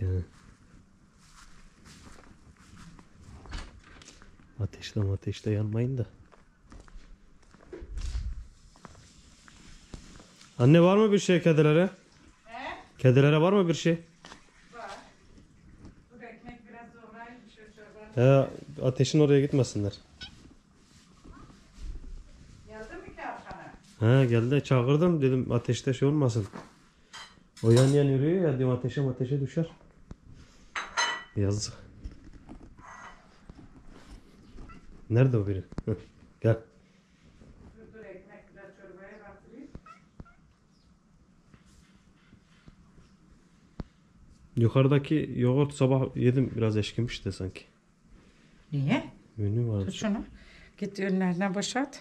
Yani. Ateşle ateşle yanmayın da. Anne var mı bir şey kedilere? Kedilere var mı bir şey? Dur ekmek biraz şu çorbanın. He, ateşin oraya gitmesinler. Geldi mi ki arkana? He geldi çağırdım dedim ateşte şey olmasın. O yan yan yürüyor ya diyorum ateşe ateşe düşer. Yazık. Nerede o biri? Gel. Dur dur ekmek biraz çorbaya batırayım. Yukarıdaki yoğurt sabah yedim biraz eşkimiş de sanki. Niye? Menü vardı. Tut şunu. Git önlerine boşalt.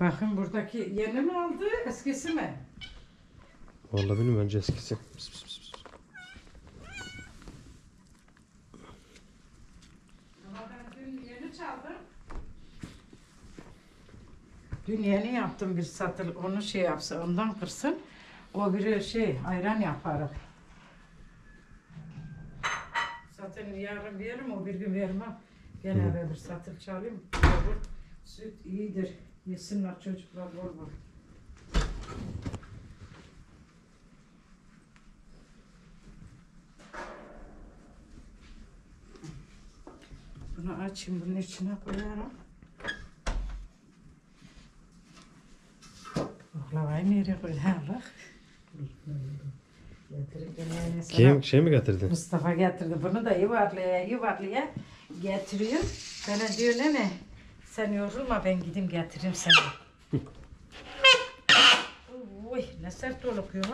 Bakın buradaki yeni mi aldı, eskisi mi? Vallahi bilmiyorum bence eskisi. Pıs pıs pıs. Ama ben dün yeni çaldım. Dün yeni yaptım bir satıl, onu şey yapsa, ondan kırsın. O biri şey, ayran yaparım. Zaten yarın veririm, o bir gün vermem. Gene eve bir satıl çalayım. Olur. Süt iyidir. Yesinler çocuklar bol bol. Bunu açayım, bunun içine koyarım. Baklavayı nereye koyacağım bak. Getirip Kim şey mi getirdin? Mustafa getirdi. Bunu da yuvarlaya yuvarlaya getiriyor. Bana diyor ne ne? Sen yorulma ben gideyim getireyim seni. Uy ne sert oluyor.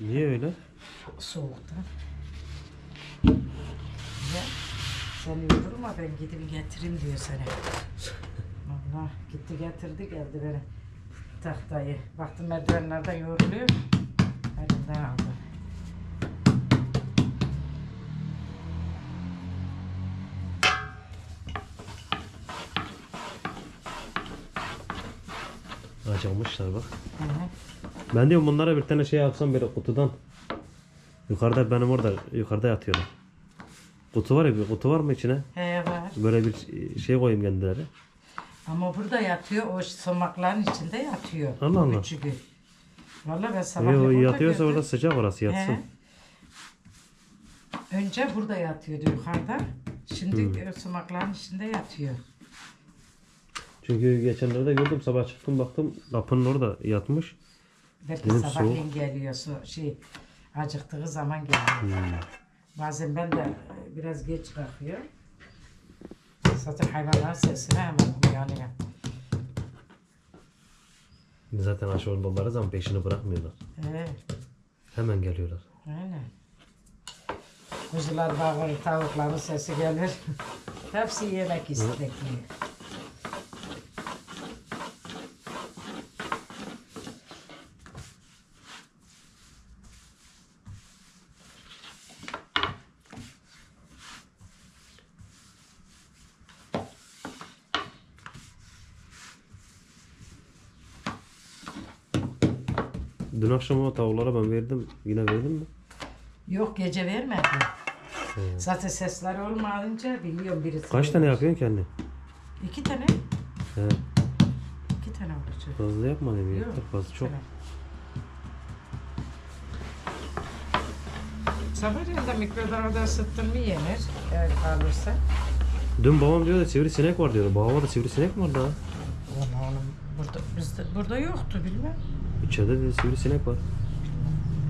Niye öyle? Soğuktan. Ya, sen yorulma ben gideyim getireyim diyor sana. Allah gitti getirdi geldi beni tahtayı. Baktım merdivenlerden yoruluyor. Elimden aldı. Acımışlar bak. Hı hı. Ben diyorum bunlara bir tane şey yapsam böyle kutudan. Yukarıda benim orada yukarıda yatıyorlar. Kutu var ya bir kutu var mı içine? He var. Böyle bir şey koyayım kendileri. Ama burada yatıyor, o somakların içinde yatıyor. Allah Allah. Küçüğü. Vallahi ben sabah Yo, yatıyorsa gördüm. orada sıcak orası yatsın. He. Önce burada yatıyordu yukarıda. Şimdi Hmm. somakların içinde yatıyor. Çünkü geçenlerde gördüm sabah çıktım baktım kapının orada yatmış. Belki Dedim, sabahleyin geliyor, so- şey acıktığı zaman geliyor. Hmm. Bazen ben de e, biraz geç kalkıyor. Zaten hayvanların sesine hemen uyanıyor. Zaten aşı oldukları zaman peşini bırakmıyorlar. He. Hemen geliyorlar. Aynen. Kuzular bağırır, tavukların sesi gelir. Hepsi yemek istekliyor. Akşam o tavuklara ben verdim. Yine verdim mi? Yok gece vermedi. Zaten sesler olmayınca biliyorum birisi. Kaç tane yapıyorsun anne? İki tane. He, İki tane olacak. fazla yapma. Yok, Yeter fazla çok. Sabah da mikrodalgada ısıttın mı yenir? Eğer kalırsa. Dün babam diyordu sivrisinek var diyordu. Bu havada sivrisinek mi var daha? Vallahi oğlum burada, bizde, burada yoktu bilmem. İçeride de sivrisinek var.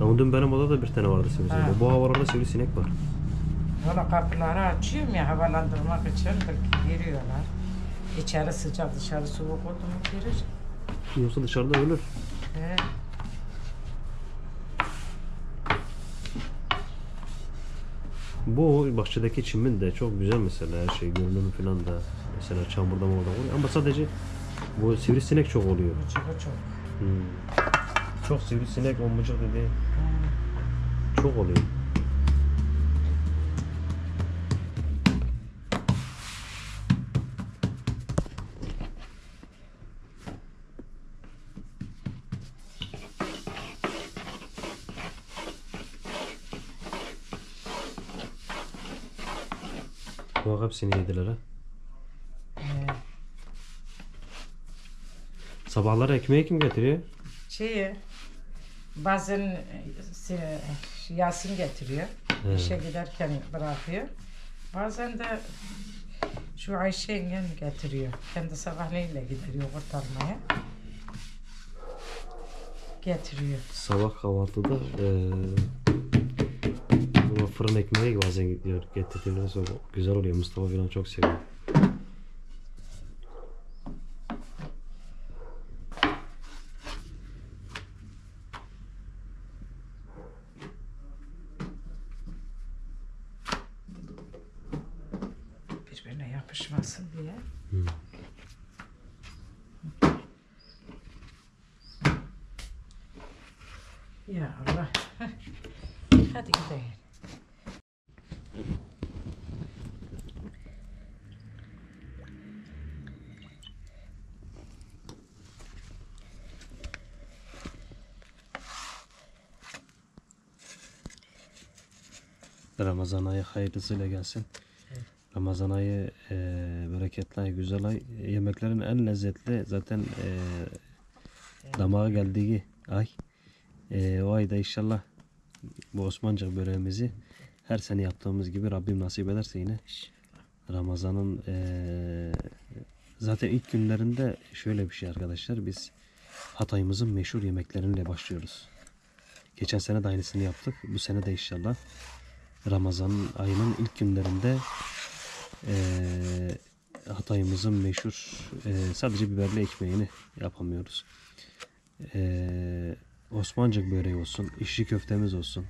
Ama dün benim odada bir tane vardı Ha. sivrisinek. Bu havalarda sivrisinek var. Valla kapıları açıyorum ya havalandırmak için belki giriyorlar. İçeri sıcak dışarı soğuk oldu mu girir. Yoksa dışarıda ölür. He. Bu bahçedeki çimin de çok güzel mesela her şey görünümü falan da. Mesela çamurda mı orada oluyor. Ama sadece bu sivrisinek çok oluyor. Çok çok. Hmm. Çok sivrisinek, omurcuk dedi. Çok oluyor. Bak hepsini yediler ha. He. Sabahları ekmeği kim getiriyor? Şeyi bazen e, se- Yasin getiriyor. He. İşe giderken bırakıyor. Bazen de şu Ayşe yengen getiriyor. Kendi sabahleyiyle gidiyor kurtarmaya. Getiriyor. Sabah kahvaltıda eee fırın ekmeği bazen gidiyor. Getirdiğinde güzel oluyor. Mustafa falan çok seviyor. Birbirine yapışmasın diye. Hı. Ya Allah. Hadi gidelim. Ramazan ayı hayırlısıyla gelsin. Ramazan ayı e, bereketli ay, güzel ay. Yemeklerin en lezzetli zaten e, damağa geldiği ay. E, o ayda inşallah bu Osmancık böreğimizi her sene yaptığımız gibi Rabbim nasip ederse yine Ramazan'ın e, zaten ilk günlerinde şöyle bir şey arkadaşlar biz Hatay'ımızın meşhur yemekleriyle başlıyoruz. Geçen sene de aynısını yaptık. Bu sene de inşallah Ramazan ayının ilk günlerinde eee Hatay'ımızın meşhur eee, sadece biberli ekmeğini yapamıyoruz. Eee Osmancık böreği olsun, işli köftemiz olsun,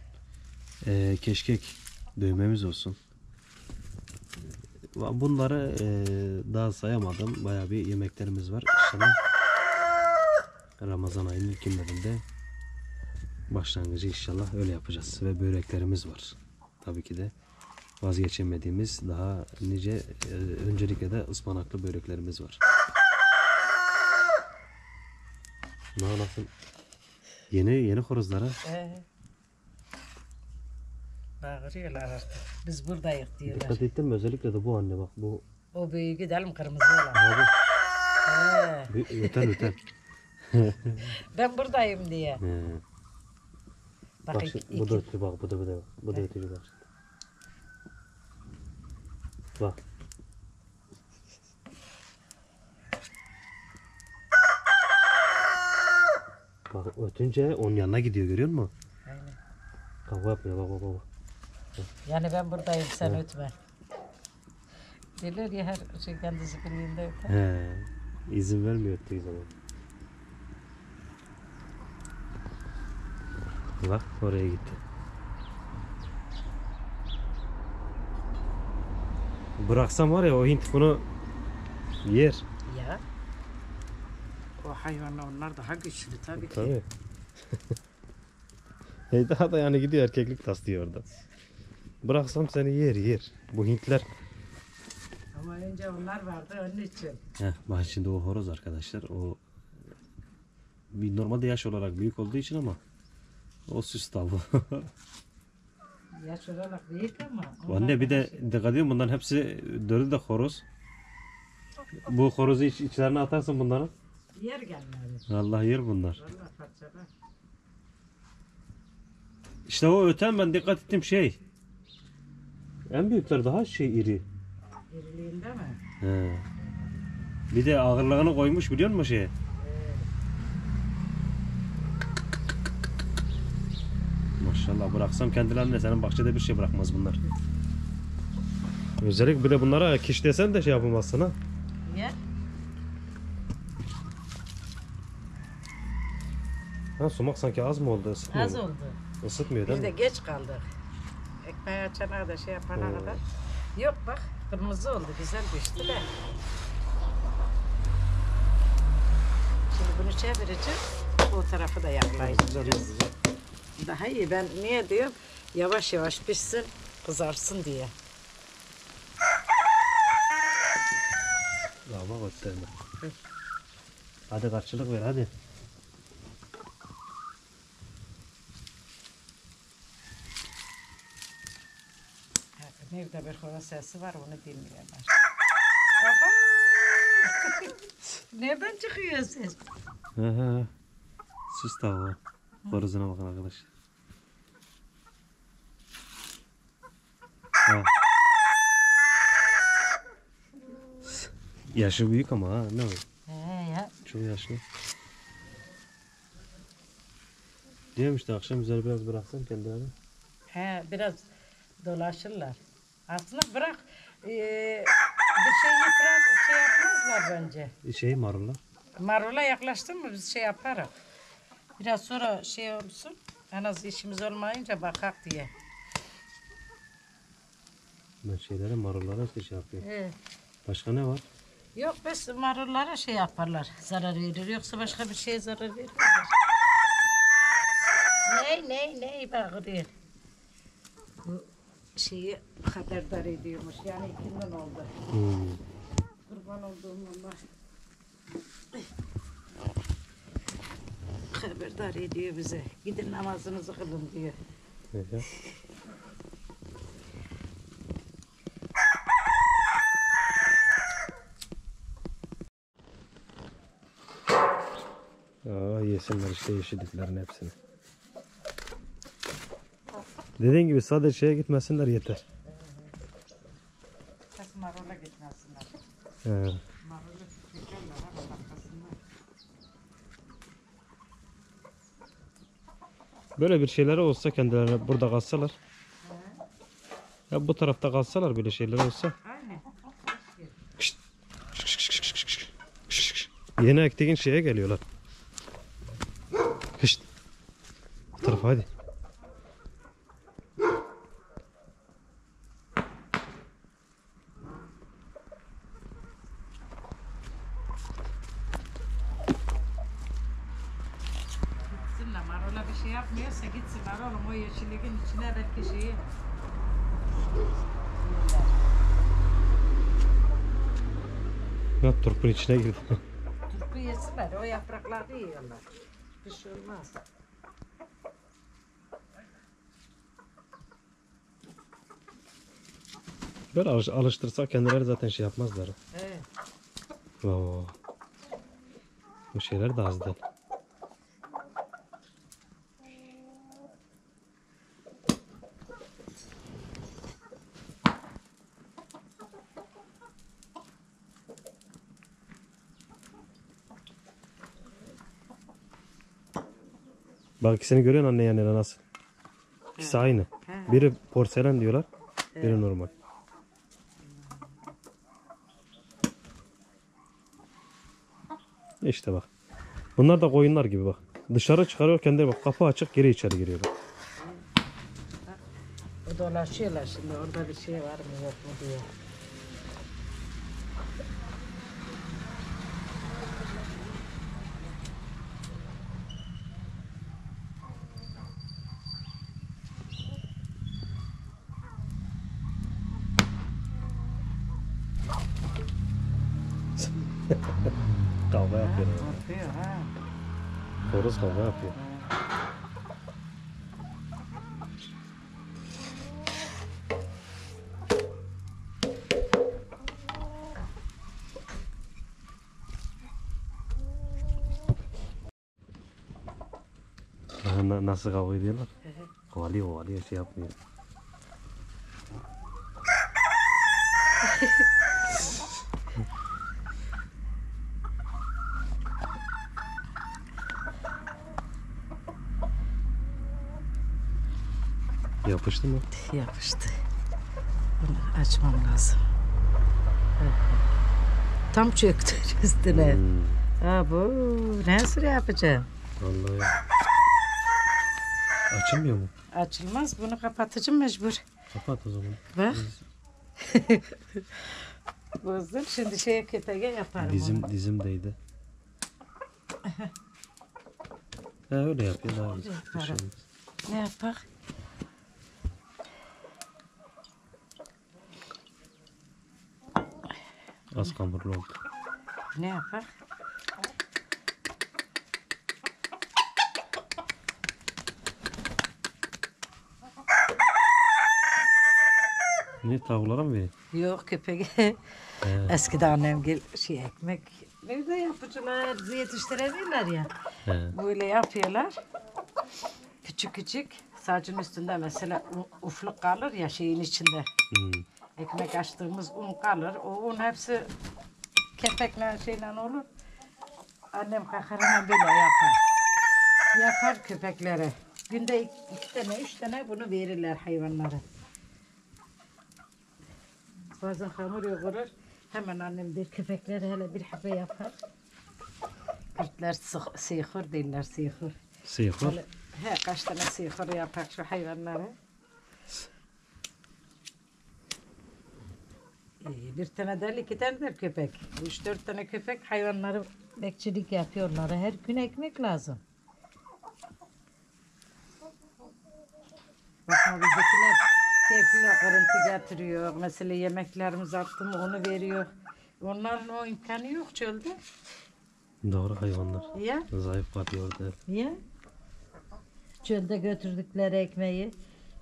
eee, keşkek dövmemiz olsun. Bunları eee, daha sayamadım. Bayağı bir yemeklerimiz var. İnşallah Ramazan ayının ilk günlerinde başlangıcı inşallah öyle yapacağız. Ve böreklerimiz var. Tabii ki de vazgeçemediğimiz daha nice e, öncelikle de ıspanaklı böreklerimiz var. Ne nasıl? Yeni yeni horozlara. Ee, bağırıyorlar artık. Biz buradayız diyorlar. Dikkat ettin mi? Özellikle de bu anne bak bu. O büyüğü gidelim kırmızı olan. Abi, Ee, öten öten. ben buradayım diye. He. Bak, Bak şimdi, bu da ötüyor bak bu da bu da bu da ötüyor bak. Bak. Bak ötünce onun yanına gidiyor görüyor musun? Aynen. Kavga yapmıyor bak bak bak. Yani ben buradayım sen ötme. Derler ya her şey kendisi birliğinde öter. He. İzin vermiyor öttüğü zaman. Bak oraya gitti. Bıraksam var ya o Hint bunu yer. Ya. O hayvanlar onlar daha güçlü tabii ki. Tabii. hey daha da yani gidiyor erkeklik taslıyor orada. Bıraksam seni yer yer. Bu Hintler. Ama önce onlar vardı onun için. Heh, bak şimdi o horoz arkadaşlar. O bir normalde yaş olarak büyük olduğu için ama o süs tavuğu. Yaş olarak büyük ama. Anne bir de dikkat ediyor bunların hepsi dördü de horoz. Bu horozu iç, içlerine atarsın bunların. Yer gelmedi. Allah yer bunlar. Valla parçalar. İşte o öten ben dikkat ettim şey. En büyükler daha şey iri. İriliğinde mi? He. Bir de ağırlığını koymuş biliyor musun şeye? Maşallah bıraksam kendilerine senin bahçede bir şey bırakmaz bunlar. Özellikle bir de bunlara kiş desen de şey yapamazsın ha. Niye? Ha sumak sanki az mı oldu? Isıtmıyor Az mu? oldu. Isıtmıyor değil Biz de mi? geç kaldık. Ekmeği açana kadar şey yapana Hmm. kadar. Yok bak kırmızı oldu güzel pişti de. Şimdi bunu çevireceğim. O tarafı da yaklayacağız. Daha iyi ben niye diyorum yavaş yavaş pişsin kızarsın diye. O sevme. Hadi karşılık ver hadi. Ha, Nerede bir hava sesi var onu dinliyorlar. Baba. Nereden çıkıyor ses? Sus tavuğu. Horozuna bakın arkadaşlar. Ha. Yaşı büyük ama ha ne? He ya. Çok yaşlı. Diyorum işte akşam üzeri biraz bıraksam kendilerini. He biraz dolaşırlar. Aslında bırak eee, bir şey yıprat şey yapmazlar bence. Şey marullar. Marula yaklaştın mı biz şey yaparız. Biraz sonra şey olsun. En az işimiz olmayınca bakak diye. Ben şeylere marullara işte şey yapıyorum. He. Başka ne var? Yok biz marullara şey yaparlar. Zarar verir. Yoksa başka bir şeye zarar vermezler. Ne ne ne bağırıyor. Bu şeyi haberdar ediyormuş. Yani ikinden oldu. Hmm. Kurban olduğum Allah. Haberdar ediyor bize. Gidin namazınızı kılın diyor. Neyse. Aa, yesinler işte yeşilliklerin hepsini. Dediğin gibi sadece şeye gitmesinler yeter. Kız marola gitmesinler. He. Marolu çekerler ama arkasından. Böyle bir şeyleri olsa kendilerine burada kalsalar. Ya bu tarafta kalsalar böyle şeyler olsa. Aynen. Yeni ektiğin şeye geliyorlar. Hışt. Bu tarafa hadi. Gitsinler marola bir şey yapmıyorsa gitsin marolum o yeşilliğin içine belki şeyi. Ya turpun içine girdi. Turpu yesinler o yaprakları yiyorlar. Bir şey olmaz. Böyle alış- alıştırsak kendileri zaten şey yapmazlar. Evet. Oo. Bu şeyler de az değil. Bak ikisini görüyorsun anne yani nasıl? İkisi aynı. He. Biri porselen diyorlar, biri normal. İşte bak. Bunlar da koyunlar gibi bak. Dışarı çıkarıyor kendileri bak kapı açık geri içeri giriyorlar. O dolaşıyorlar şimdi orada bir şey var mı yok mu diye. 我们要那那是个未定了？我离我的也是要不 Yapıştı mı? Yapıştı. Bunu açmam lazım. Tam çöktü üstüne. Hmm, ne süre yapacağım? vallahi. Açılmıyor mu? Açılmaz bunu kapatacağım mecbur. Kapat o zaman. Bak. Bozdum şimdi şeye köpeğe yaparım Dizim onu. dizimdeydi. Ha öyle yapıyor daha. Bir şey olmaz. Ne yapak? Az kamburlu oldu. Ne yapak? Ne tavuklara mı vereyim? Yok köpeğe. He. Eskiden annem gel şey ekmek evde yapıcılar yetiştiremiyorlar ya. He. Böyle yapıyorlar. Küçük küçük sacın üstünde mesela ufluk kalır ya şeyin içinde. Hmm. Ekmek açtığımız un kalır. O un hepsi kepekle şeyle olur. Annem hemen böyle yapar. Yapar köpeklere. Günde iki, iki tane, üç tane bunu verirler hayvanlara. Bazen hamur yoğurur. Hemen annem bir köpeklere hele bir habe yapar. Kürtler sıyıkır derler sıyıkır. Böyle, he, kaç tane sıyıkır yapar şu hayvanlara. Bir tane değil iki tane de köpek. Üç dört tane köpek hayvanları bekçilik yapıyorlar. Her gün ekmek lazım. Bakma bizdekiler keyifle kırıntı getiriyor. Mesela yemeklerimiz attı mı onu veriyor. Onların o imkanı yok çölde. Doğru hayvanlar. Niye? Zayıf kalıyor orada. Niye? Çölde götürdükleri ekmeği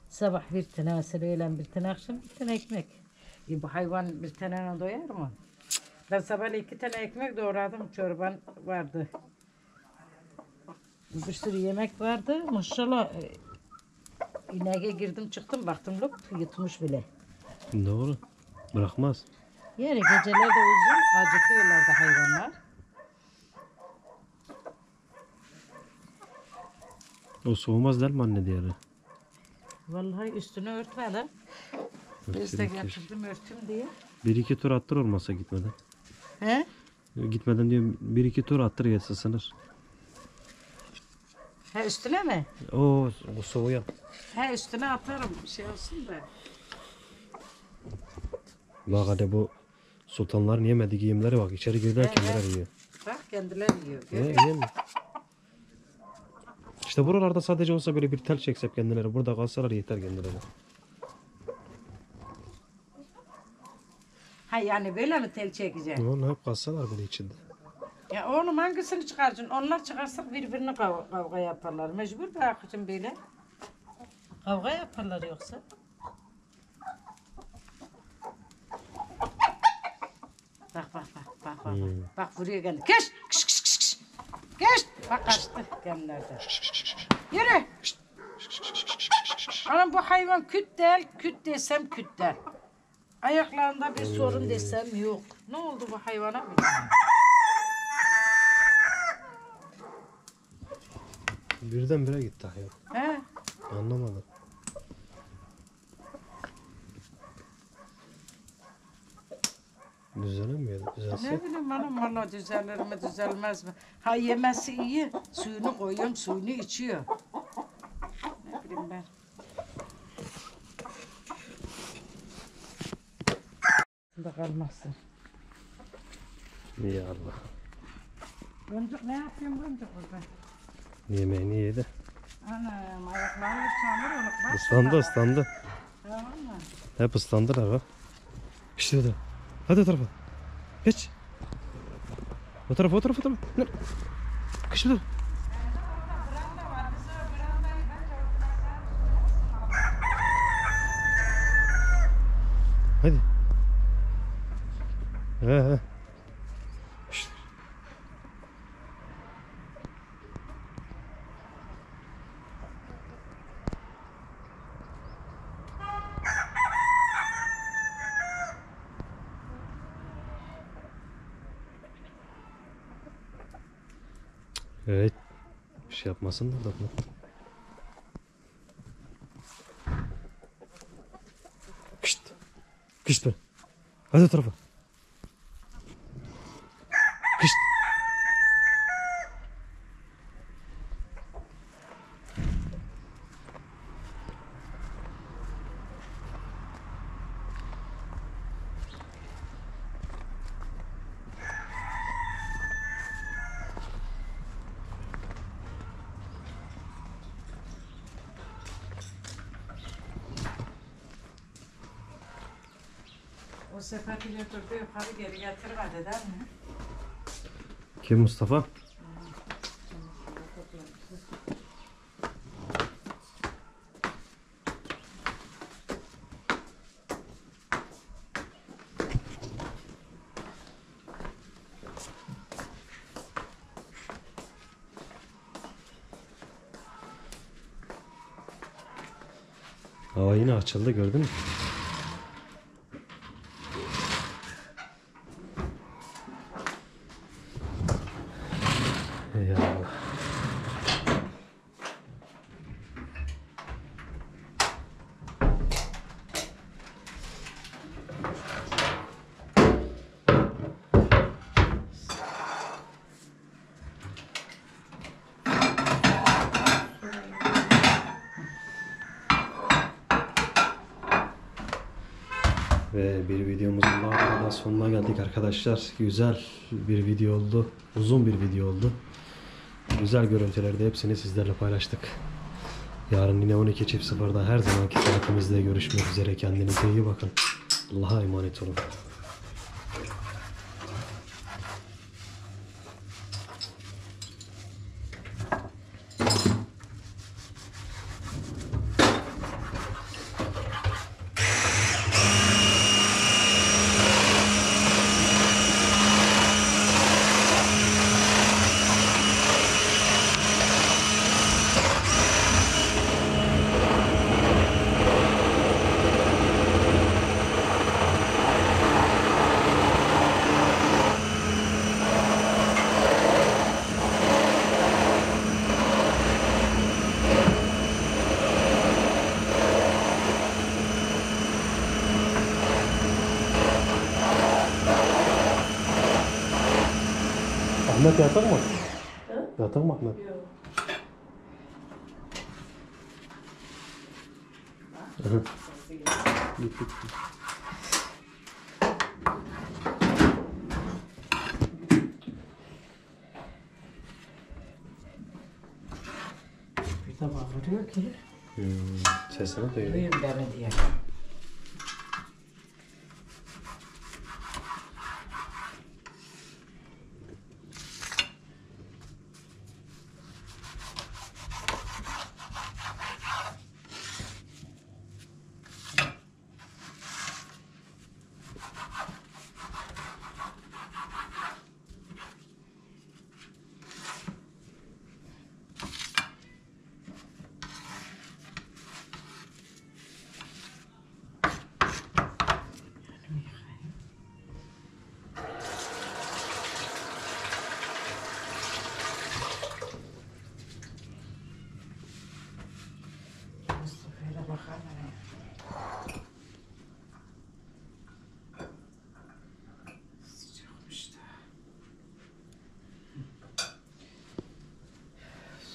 sabah bir tane, mesela öğlen bir tane, akşam bir tane ekmek. E bu hayvan bir tane doyar mı? Ben sabah iki tane ekmek doğradım, çorban vardı. Bir sürü yemek vardı. Maşallah e, ineğe girdim çıktım baktım lop yutmuş bile. Doğru. Bırakmaz. Yani geceler de uzun acıkıyorlardı hayvanlar. O soğumaz değil mi anne diğeri? Vallahi üstünü örtmedim. Biz de getirdim örtüm diye. Bir iki tur attır olmasa gitmeden. He? Gitmeden diyorum bir iki tur attır geçse sınır. He üstüne mi? O, o soğuyan. He üstüne atarım şey olsun da. Bak hadi bu sultanların yemediği yemlere bak. içeri girdiler kendileri yiyor. Bak kendileri yiyor. Görüyor yiyor mu? İşte buralarda sadece olsa böyle bir tel çeksek kendileri. Burada kalsalar yeter kendilerine. Ha yani böyle mi tel? Ama ne yap kalsalar böyle içinde. Ya oğlum hangisini çıkaracaksın? Onlar çıkarsak birbirini kavga, kavga yaparlar. Mecbur bırakacağım böyle. Kavga yaparlar yoksa. Bak bak bak bak bak. Hmm. Bak vuruyor kendi. Geç. Kış kış kış kış. Geç. Bak kaçtı kendilerden. Yürü. Anam bu hayvan küt değil, küt desem küt değil. Ayaklarında bir sorun desem yok. Ne oldu bu hayvana bilmiyorum. Birden bire gitti hayvan. He? Anlamadım. Düzelemiyor. Düzelse. Ne bileyim anam valla düzelir mi düzelmez mi? Ha yemesi iyi. Suyunu koyuyorum suyunu içiyor. Ne bileyim ben. Da kalmasın. İyi Allah. Boncuk ne yapıyorsun boncuk burada? Yemeğini yedi. Anam ayaklarını çamur olup bak. Islandı ıslandı. Tamam mı? Hep ıslandılar bak. İşte orada. Hadi o tarafa. Geç. O tarafa o tarafa o tarafa. Kış dur. Hadi. Evet. Bir şey yapmasın da bu. Kışt. Kışt be. Hadi o tarafa. Kışt. Götürdü yukarı geri getirmedi değil mi? Kim Mustafa? Hava yine açıldı gördün mü? Ey Allah. Ve bir videomuzun daha da sonuna geldik arkadaşlar. Güzel bir video oldu. Uzun bir video oldu. Güzel görüntülerde hepsini sizlerle paylaştık. Yarın yine 12.00'da her zamanki saatimizde görüşmek üzere. Kendinize iyi bakın. Allah'a emanet olun. Ahmet yatak mı? Yatak mı Ahmet? Hı. Git, git. Bir de bağırıyor ki. Hmm, sesini duyuyor. Duyun beni diye.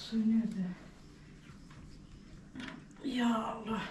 suyu nerede? Ya Allah.